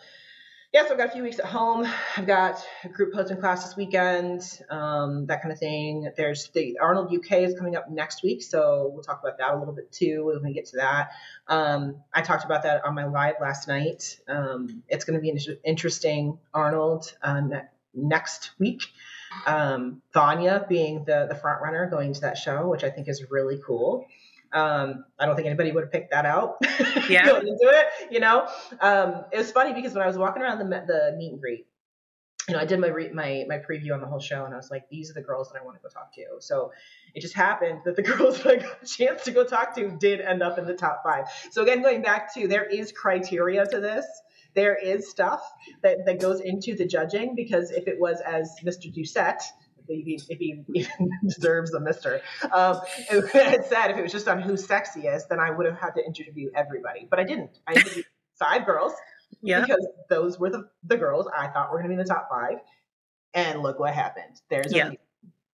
[SPEAKER 1] yeah, so I've got a few weeks at home. I've got a group posing class this weekend, um, that kind of thing. There's the Arnold UK is coming up next week, so we'll talk about that a little bit too when we get to that. Um, I talked about that on my live last night. Um, it's going to be an interesting Arnold uh, ne- next week. Um, Vanya being the the front runner going to that show, which I think is really cool. Um, I don't think anybody would have picked that out.
[SPEAKER 2] Yeah.
[SPEAKER 1] going into it, you know. Um, it was funny because when I was walking around the the meet and greet, you know, I did my re- my my preview on the whole show, and I was like, these are the girls that I want to go talk to. So it just happened that the girls that I got a chance to go talk to did end up in the top five. So again, going back to there is criteria to this. There is stuff that, that goes into the judging because if it was as Mr. Doucette, if he, if he even deserves a mister. Um, it had said if it was just on who's sexiest, then I would have had to interview everybody, but I didn't. I interviewed five girls
[SPEAKER 2] yeah.
[SPEAKER 1] because those were the, the girls I thought were going to be in the top five. And look what happened. There's yeah.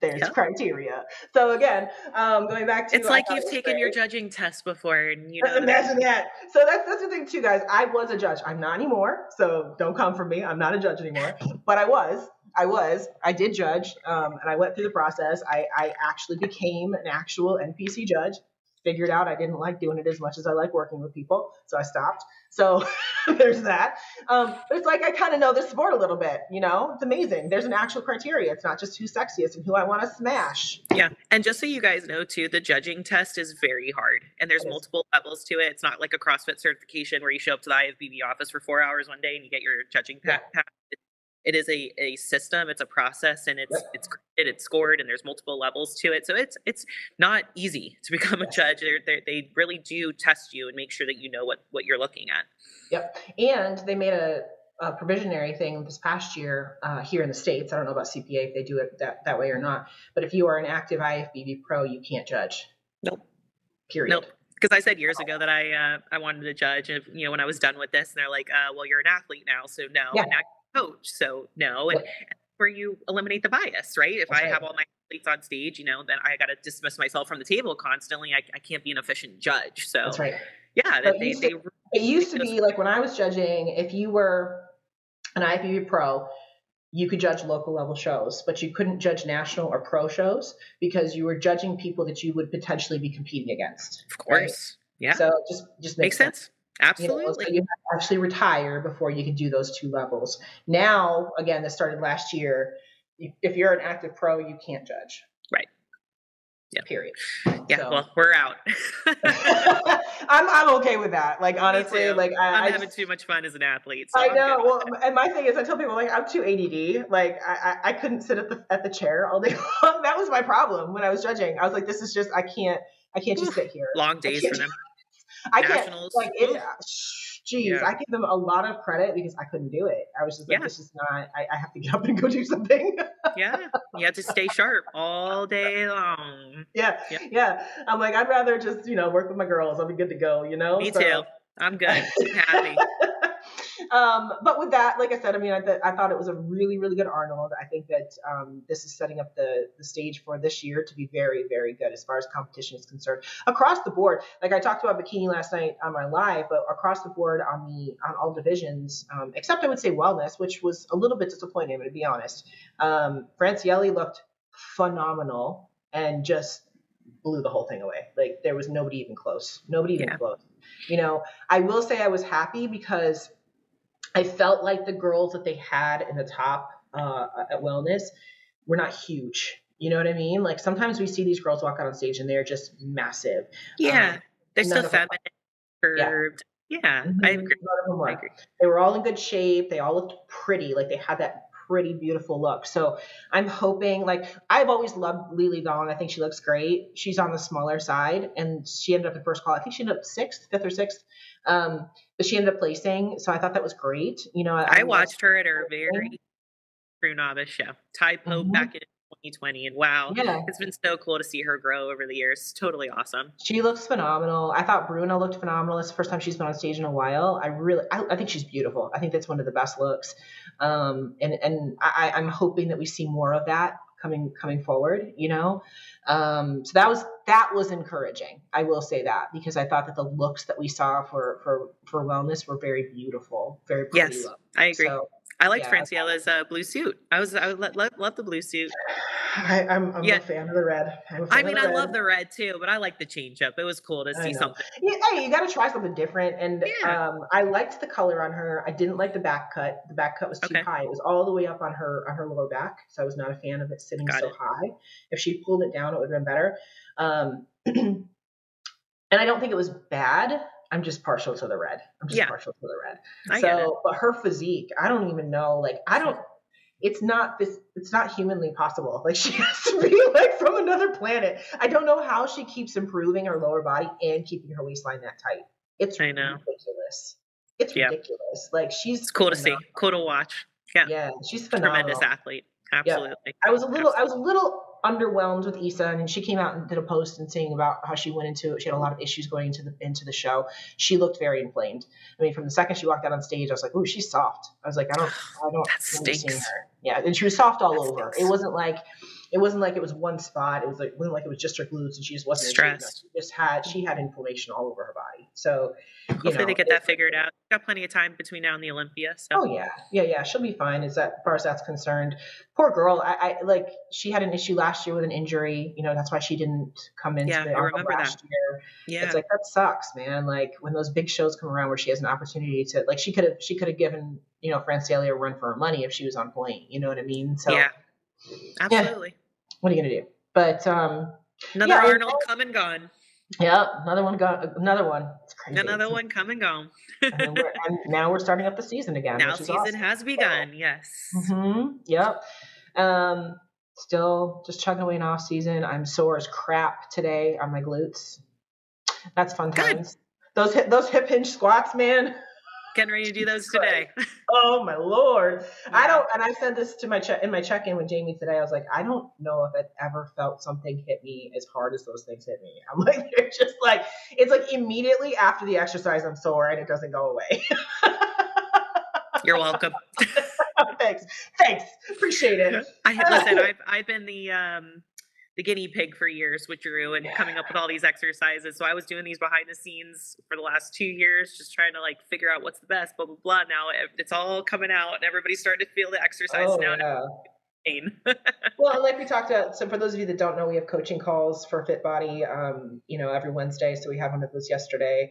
[SPEAKER 1] There's yep. criteria. So again, um, going back to
[SPEAKER 2] it's like you've taken your judging test before, and you know.
[SPEAKER 1] Imagine that. So that's that's the thing too, guys. I was a judge. I'm not anymore. So don't come for me. I'm not a judge anymore. But I was. I was. I did judge, um, and I went through the process. I, I actually became an actual NPC judge. Figured out I didn't like doing it as much as I like working with people, so I stopped. So there's that. Um, but it's like I kind of know the sport a little bit. You know, it's amazing. There's an actual criteria. It's not just who's sexiest and who I want to smash.
[SPEAKER 2] Yeah, and just so you guys know too, the judging test is very hard, and there's multiple levels to it. It's not like a CrossFit certification where you show up to the IFBB office for four hours one day and you get your judging yeah. pass it is a, a system it's a process and it's yep. it's it's scored and there's multiple levels to it so it's it's not easy to become a judge they're, they're, they really do test you and make sure that you know what what you're looking at.
[SPEAKER 1] Yep and they made a, a provisionary thing this past year uh, here in the states i don't know about cpa if they do it that, that way or not but if you are an active ifbb pro you can't judge.
[SPEAKER 2] Nope.
[SPEAKER 1] Period.
[SPEAKER 2] Nope because I said years ago that I uh, I wanted to judge, if, you know, when I was done with this, and they're like, uh, "Well, you're an athlete now, so no."
[SPEAKER 1] Yeah
[SPEAKER 2] coach. So no, and, where you eliminate the bias, right? If I have all my athletes on stage, you know, then I got to dismiss myself from the table constantly. I, I, can't be an efficient judge. So
[SPEAKER 1] that's right.
[SPEAKER 2] Yeah,
[SPEAKER 1] they, used to, it used to be like when I was judging, if you were an IFBB pro, you could judge local level shows, but you couldn't judge national or pro shows because you were judging people that you would potentially be competing against.
[SPEAKER 2] Of course. Right?
[SPEAKER 1] Yeah. So just just
[SPEAKER 2] makes, makes sense. sense. Absolutely.
[SPEAKER 1] You, know, so you actually retire before you can do those two levels. Now, again, this started last year. If you're an active pro, you can't judge.
[SPEAKER 2] Right.
[SPEAKER 1] Yeah. Period.
[SPEAKER 2] Yeah. So. Well, we're out.
[SPEAKER 1] I'm I'm okay with that. Like honestly, like I,
[SPEAKER 2] am
[SPEAKER 1] I
[SPEAKER 2] having
[SPEAKER 1] just,
[SPEAKER 2] too much fun as an athlete. So
[SPEAKER 1] I know. Well, and my thing is, I tell people like I'm too ADD. Like I, I, I couldn't sit at the at the chair all day long. that was my problem when I was judging. I was like, this is just I can't I can't just sit here.
[SPEAKER 2] Long days for them.
[SPEAKER 1] I can't like it. Uh, geez, yeah. I give them a lot of credit because I couldn't do it. I was just like, yeah. this is not. I, I, have to get up and go do something.
[SPEAKER 2] yeah, you have to stay sharp all day long.
[SPEAKER 1] Yeah, yeah, yeah. I'm like, I'd rather just you know work with my girls. I'll be good to go. You know.
[SPEAKER 2] Me so. too. I'm good. I'm happy.
[SPEAKER 1] um, but with that, like I said, I mean, I, th- I thought it was a really, really good Arnold. I think that um, this is setting up the, the stage for this year to be very, very good as far as competition is concerned across the board. Like I talked about bikini last night on my live, but across the board on the on all divisions, um, except I would say wellness, which was a little bit disappointing, to be honest. Um, Francielli looked phenomenal and just blew the whole thing away. Like there was nobody even close. Nobody even yeah. close. You know, I will say I was happy because I felt like the girls that they had in the top uh, at Wellness were not huge. You know what I mean? Like sometimes we see these girls walk out on stage and they're just massive.
[SPEAKER 2] Yeah, um, they're so feminine, curved. Yeah, yeah mm-hmm. I, agree.
[SPEAKER 1] I agree. They were all in good shape. They all looked pretty. Like they had that pretty beautiful look. So I'm hoping, like, I've always loved Lily Dawn. I think she looks great. She's on the smaller side, and she ended up in first call. I think she ended up sixth, fifth or sixth. Um, but she ended up placing. So I thought that was great. You know,
[SPEAKER 2] I, I watched her at her very true novice show, Ty Pope mm-hmm. back in 2020. And wow, yeah. it's been so cool to see her grow over the years. Totally awesome.
[SPEAKER 1] She looks phenomenal. I thought Bruna looked phenomenal. It's the first time she's been on stage in a while. I really, I, I think she's beautiful. I think that's one of the best looks. Um, and and I, I'm hoping that we see more of that coming coming forward you know um, so that was that was encouraging i will say that because i thought that the looks that we saw for for for wellness were very beautiful very pretty
[SPEAKER 2] yes i agree so, I liked yeah, Francielli's uh, blue suit. I was I love, love the blue suit.
[SPEAKER 1] I, am I'm, I'm yeah. a fan of the red.
[SPEAKER 2] I mean, I red. love the red too, but I like the change up. It was cool to see something.
[SPEAKER 1] Yeah, hey, you got to try something different. And yeah. um, I liked the color on her. I didn't like the back cut. The back cut was too okay. high. It was all the way up on her on her lower back, so I was not a fan of it sitting got so it. high. If she pulled it down, it would have been better. Um, and I don't think it was bad. I'm just partial to the red. I'm just yeah. partial to the red. I so, but her physique, I don't even know. Like, I don't. It's not this. It's not humanly possible. Like, she has to be like from another planet. I don't know how she keeps improving her lower body and keeping her waistline that tight. It's I know. ridiculous. It's yep. ridiculous. Like she's.
[SPEAKER 2] It's cool phenomenal. to see. Cool to watch. Yeah.
[SPEAKER 1] Yeah, she's phenomenal.
[SPEAKER 2] Tremendous athlete. Absolutely. Yeah.
[SPEAKER 1] I was a little. Absolutely. I was a little underwhelmed with Issa, and she came out and did a post and saying about how she went into it. She had a lot of issues going into the into the show. She looked very inflamed. I mean, from the second she walked out on stage, I was like, "Ooh, she's soft." I was like, "I don't, I don't."
[SPEAKER 2] that stinks.
[SPEAKER 1] Her. Yeah, and she was soft all that over. Stinks. It wasn't like it wasn't like it was one spot. It was like it wasn't like it was just her glutes and she just wasn't
[SPEAKER 2] stressed.
[SPEAKER 1] She just had she had inflammation all over her body. So
[SPEAKER 2] hopefully know, they get that figured out. Got plenty of time between now and the Olympia. So.
[SPEAKER 1] Oh yeah, yeah, yeah. She'll be fine as that as far as that's concerned. Poor girl. I, I like she had an issue last year with an injury. You know that's why she didn't come into
[SPEAKER 2] yeah,
[SPEAKER 1] the
[SPEAKER 2] I remember last
[SPEAKER 1] that. year. Yeah, it's like that sucks, man. Like when those big shows come around where she has an opportunity to like she could have she could have given you know Francielli a run for her money if she was on point. You know what I mean? So
[SPEAKER 2] yeah, absolutely.
[SPEAKER 1] What are you gonna do? But um,
[SPEAKER 2] another yeah, Arnold I, come and gone.
[SPEAKER 1] Yeah, another one gone. Another one. It's crazy.
[SPEAKER 2] Another one come and gone.
[SPEAKER 1] and, we're, and, now we're starting up the season again.
[SPEAKER 2] Now season
[SPEAKER 1] awesome.
[SPEAKER 2] has begun. Yes.
[SPEAKER 1] Mm-hmm. Yep. Um, still just chugging away in off season. I'm sore as crap today on my glutes. That's fun times. Good. Those hip, those hip hinge squats, man.
[SPEAKER 2] Getting ready to do those today.
[SPEAKER 1] oh my lord! Yeah. I don't, and I said this to my check in my check in with Jamie today. I was like, I don't know if I've ever felt something hit me as hard as those things hit me. I'm like, they're just like, it's like immediately after the exercise, I'm sore and it doesn't go away.
[SPEAKER 2] You're welcome.
[SPEAKER 1] thanks, thanks, appreciate it.
[SPEAKER 2] I listen. I've I've been the um the guinea pig for years with Drew and yeah. coming up with all these exercises. So I was doing these behind the scenes for the last two years, just trying to like figure out what's the best, blah, blah, blah. Now it's all coming out and everybody's starting to feel the exercise oh, now.
[SPEAKER 1] Yeah. well, like we talked about, so for those of you that don't know, we have coaching calls for Fit Body, um, you know, every Wednesday. So we had one of those yesterday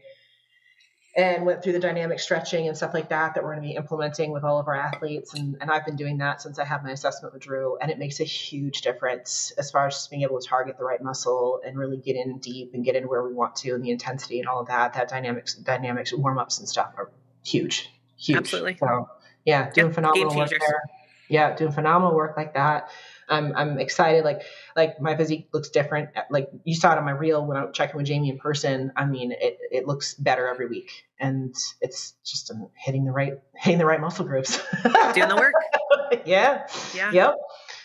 [SPEAKER 1] and went through the dynamic stretching and stuff like that that we're going to be implementing with all of our athletes. And, and I've been doing that since I had my assessment with Drew, and it makes a huge difference as far as just being able to target the right muscle and really get in deep and get in where we want to and the intensity and all of that. That dynamics, dynamics, warm ups and stuff are huge, huge.
[SPEAKER 2] Absolutely.
[SPEAKER 1] So yeah, doing phenomenal work there. Yeah, doing phenomenal work like that. I'm I'm excited. Like like my physique looks different. Like you saw it on my reel when I'm checking with Jamie in person. I mean, it it looks better every week, and it's just um, hitting the right hitting the right muscle groups.
[SPEAKER 2] Doing the work.
[SPEAKER 1] yeah. Yeah. Yep.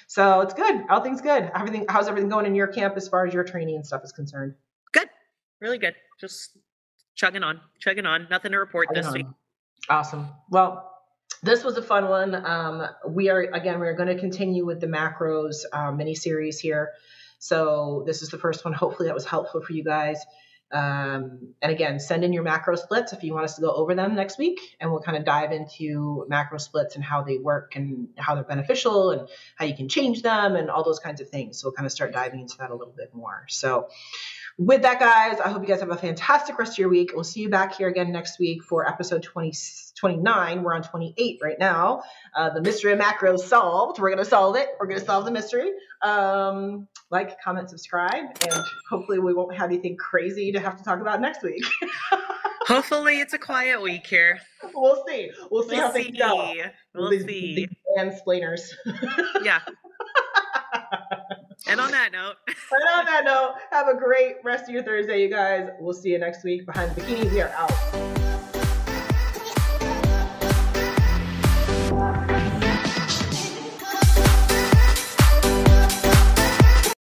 [SPEAKER 1] So it's good. All things good. Everything. How's everything going in your camp as far as your training and stuff is concerned?
[SPEAKER 2] Good. Really good. Just chugging on, chugging on. Nothing to report chugging this on. week.
[SPEAKER 1] Awesome. Well, this was a fun one. Um, we are again, we're going to continue with the macros uh, mini series here. So this is the first one. Hopefully that was helpful for you guys. Um, and again, send in your macro splits if you want us to go over them next week, and we'll kind of dive into macro splits and how they work and how they're beneficial and how you can change them and all those kinds of things. So we'll kind of start diving into that a little bit more. So with that, guys, I hope you guys have a fantastic rest of your week. We'll see you back here again next week for episode 20, 29. We're on 28 right now. Uh, the mystery of macros solved. We're going to solve it. We're going to solve the mystery. Um, like, comment, subscribe, and hopefully we won't have anything crazy to have to talk about next week.
[SPEAKER 2] hopefully it's a quiet week here.
[SPEAKER 1] We'll see. We'll see we'll how see. things go.
[SPEAKER 2] We'll these, see. These
[SPEAKER 1] mansplainers.
[SPEAKER 2] yeah. And on that note,
[SPEAKER 1] and on that note, have a great rest of your Thursday, you guys. We'll see you next week. Behind the bikini, we are out.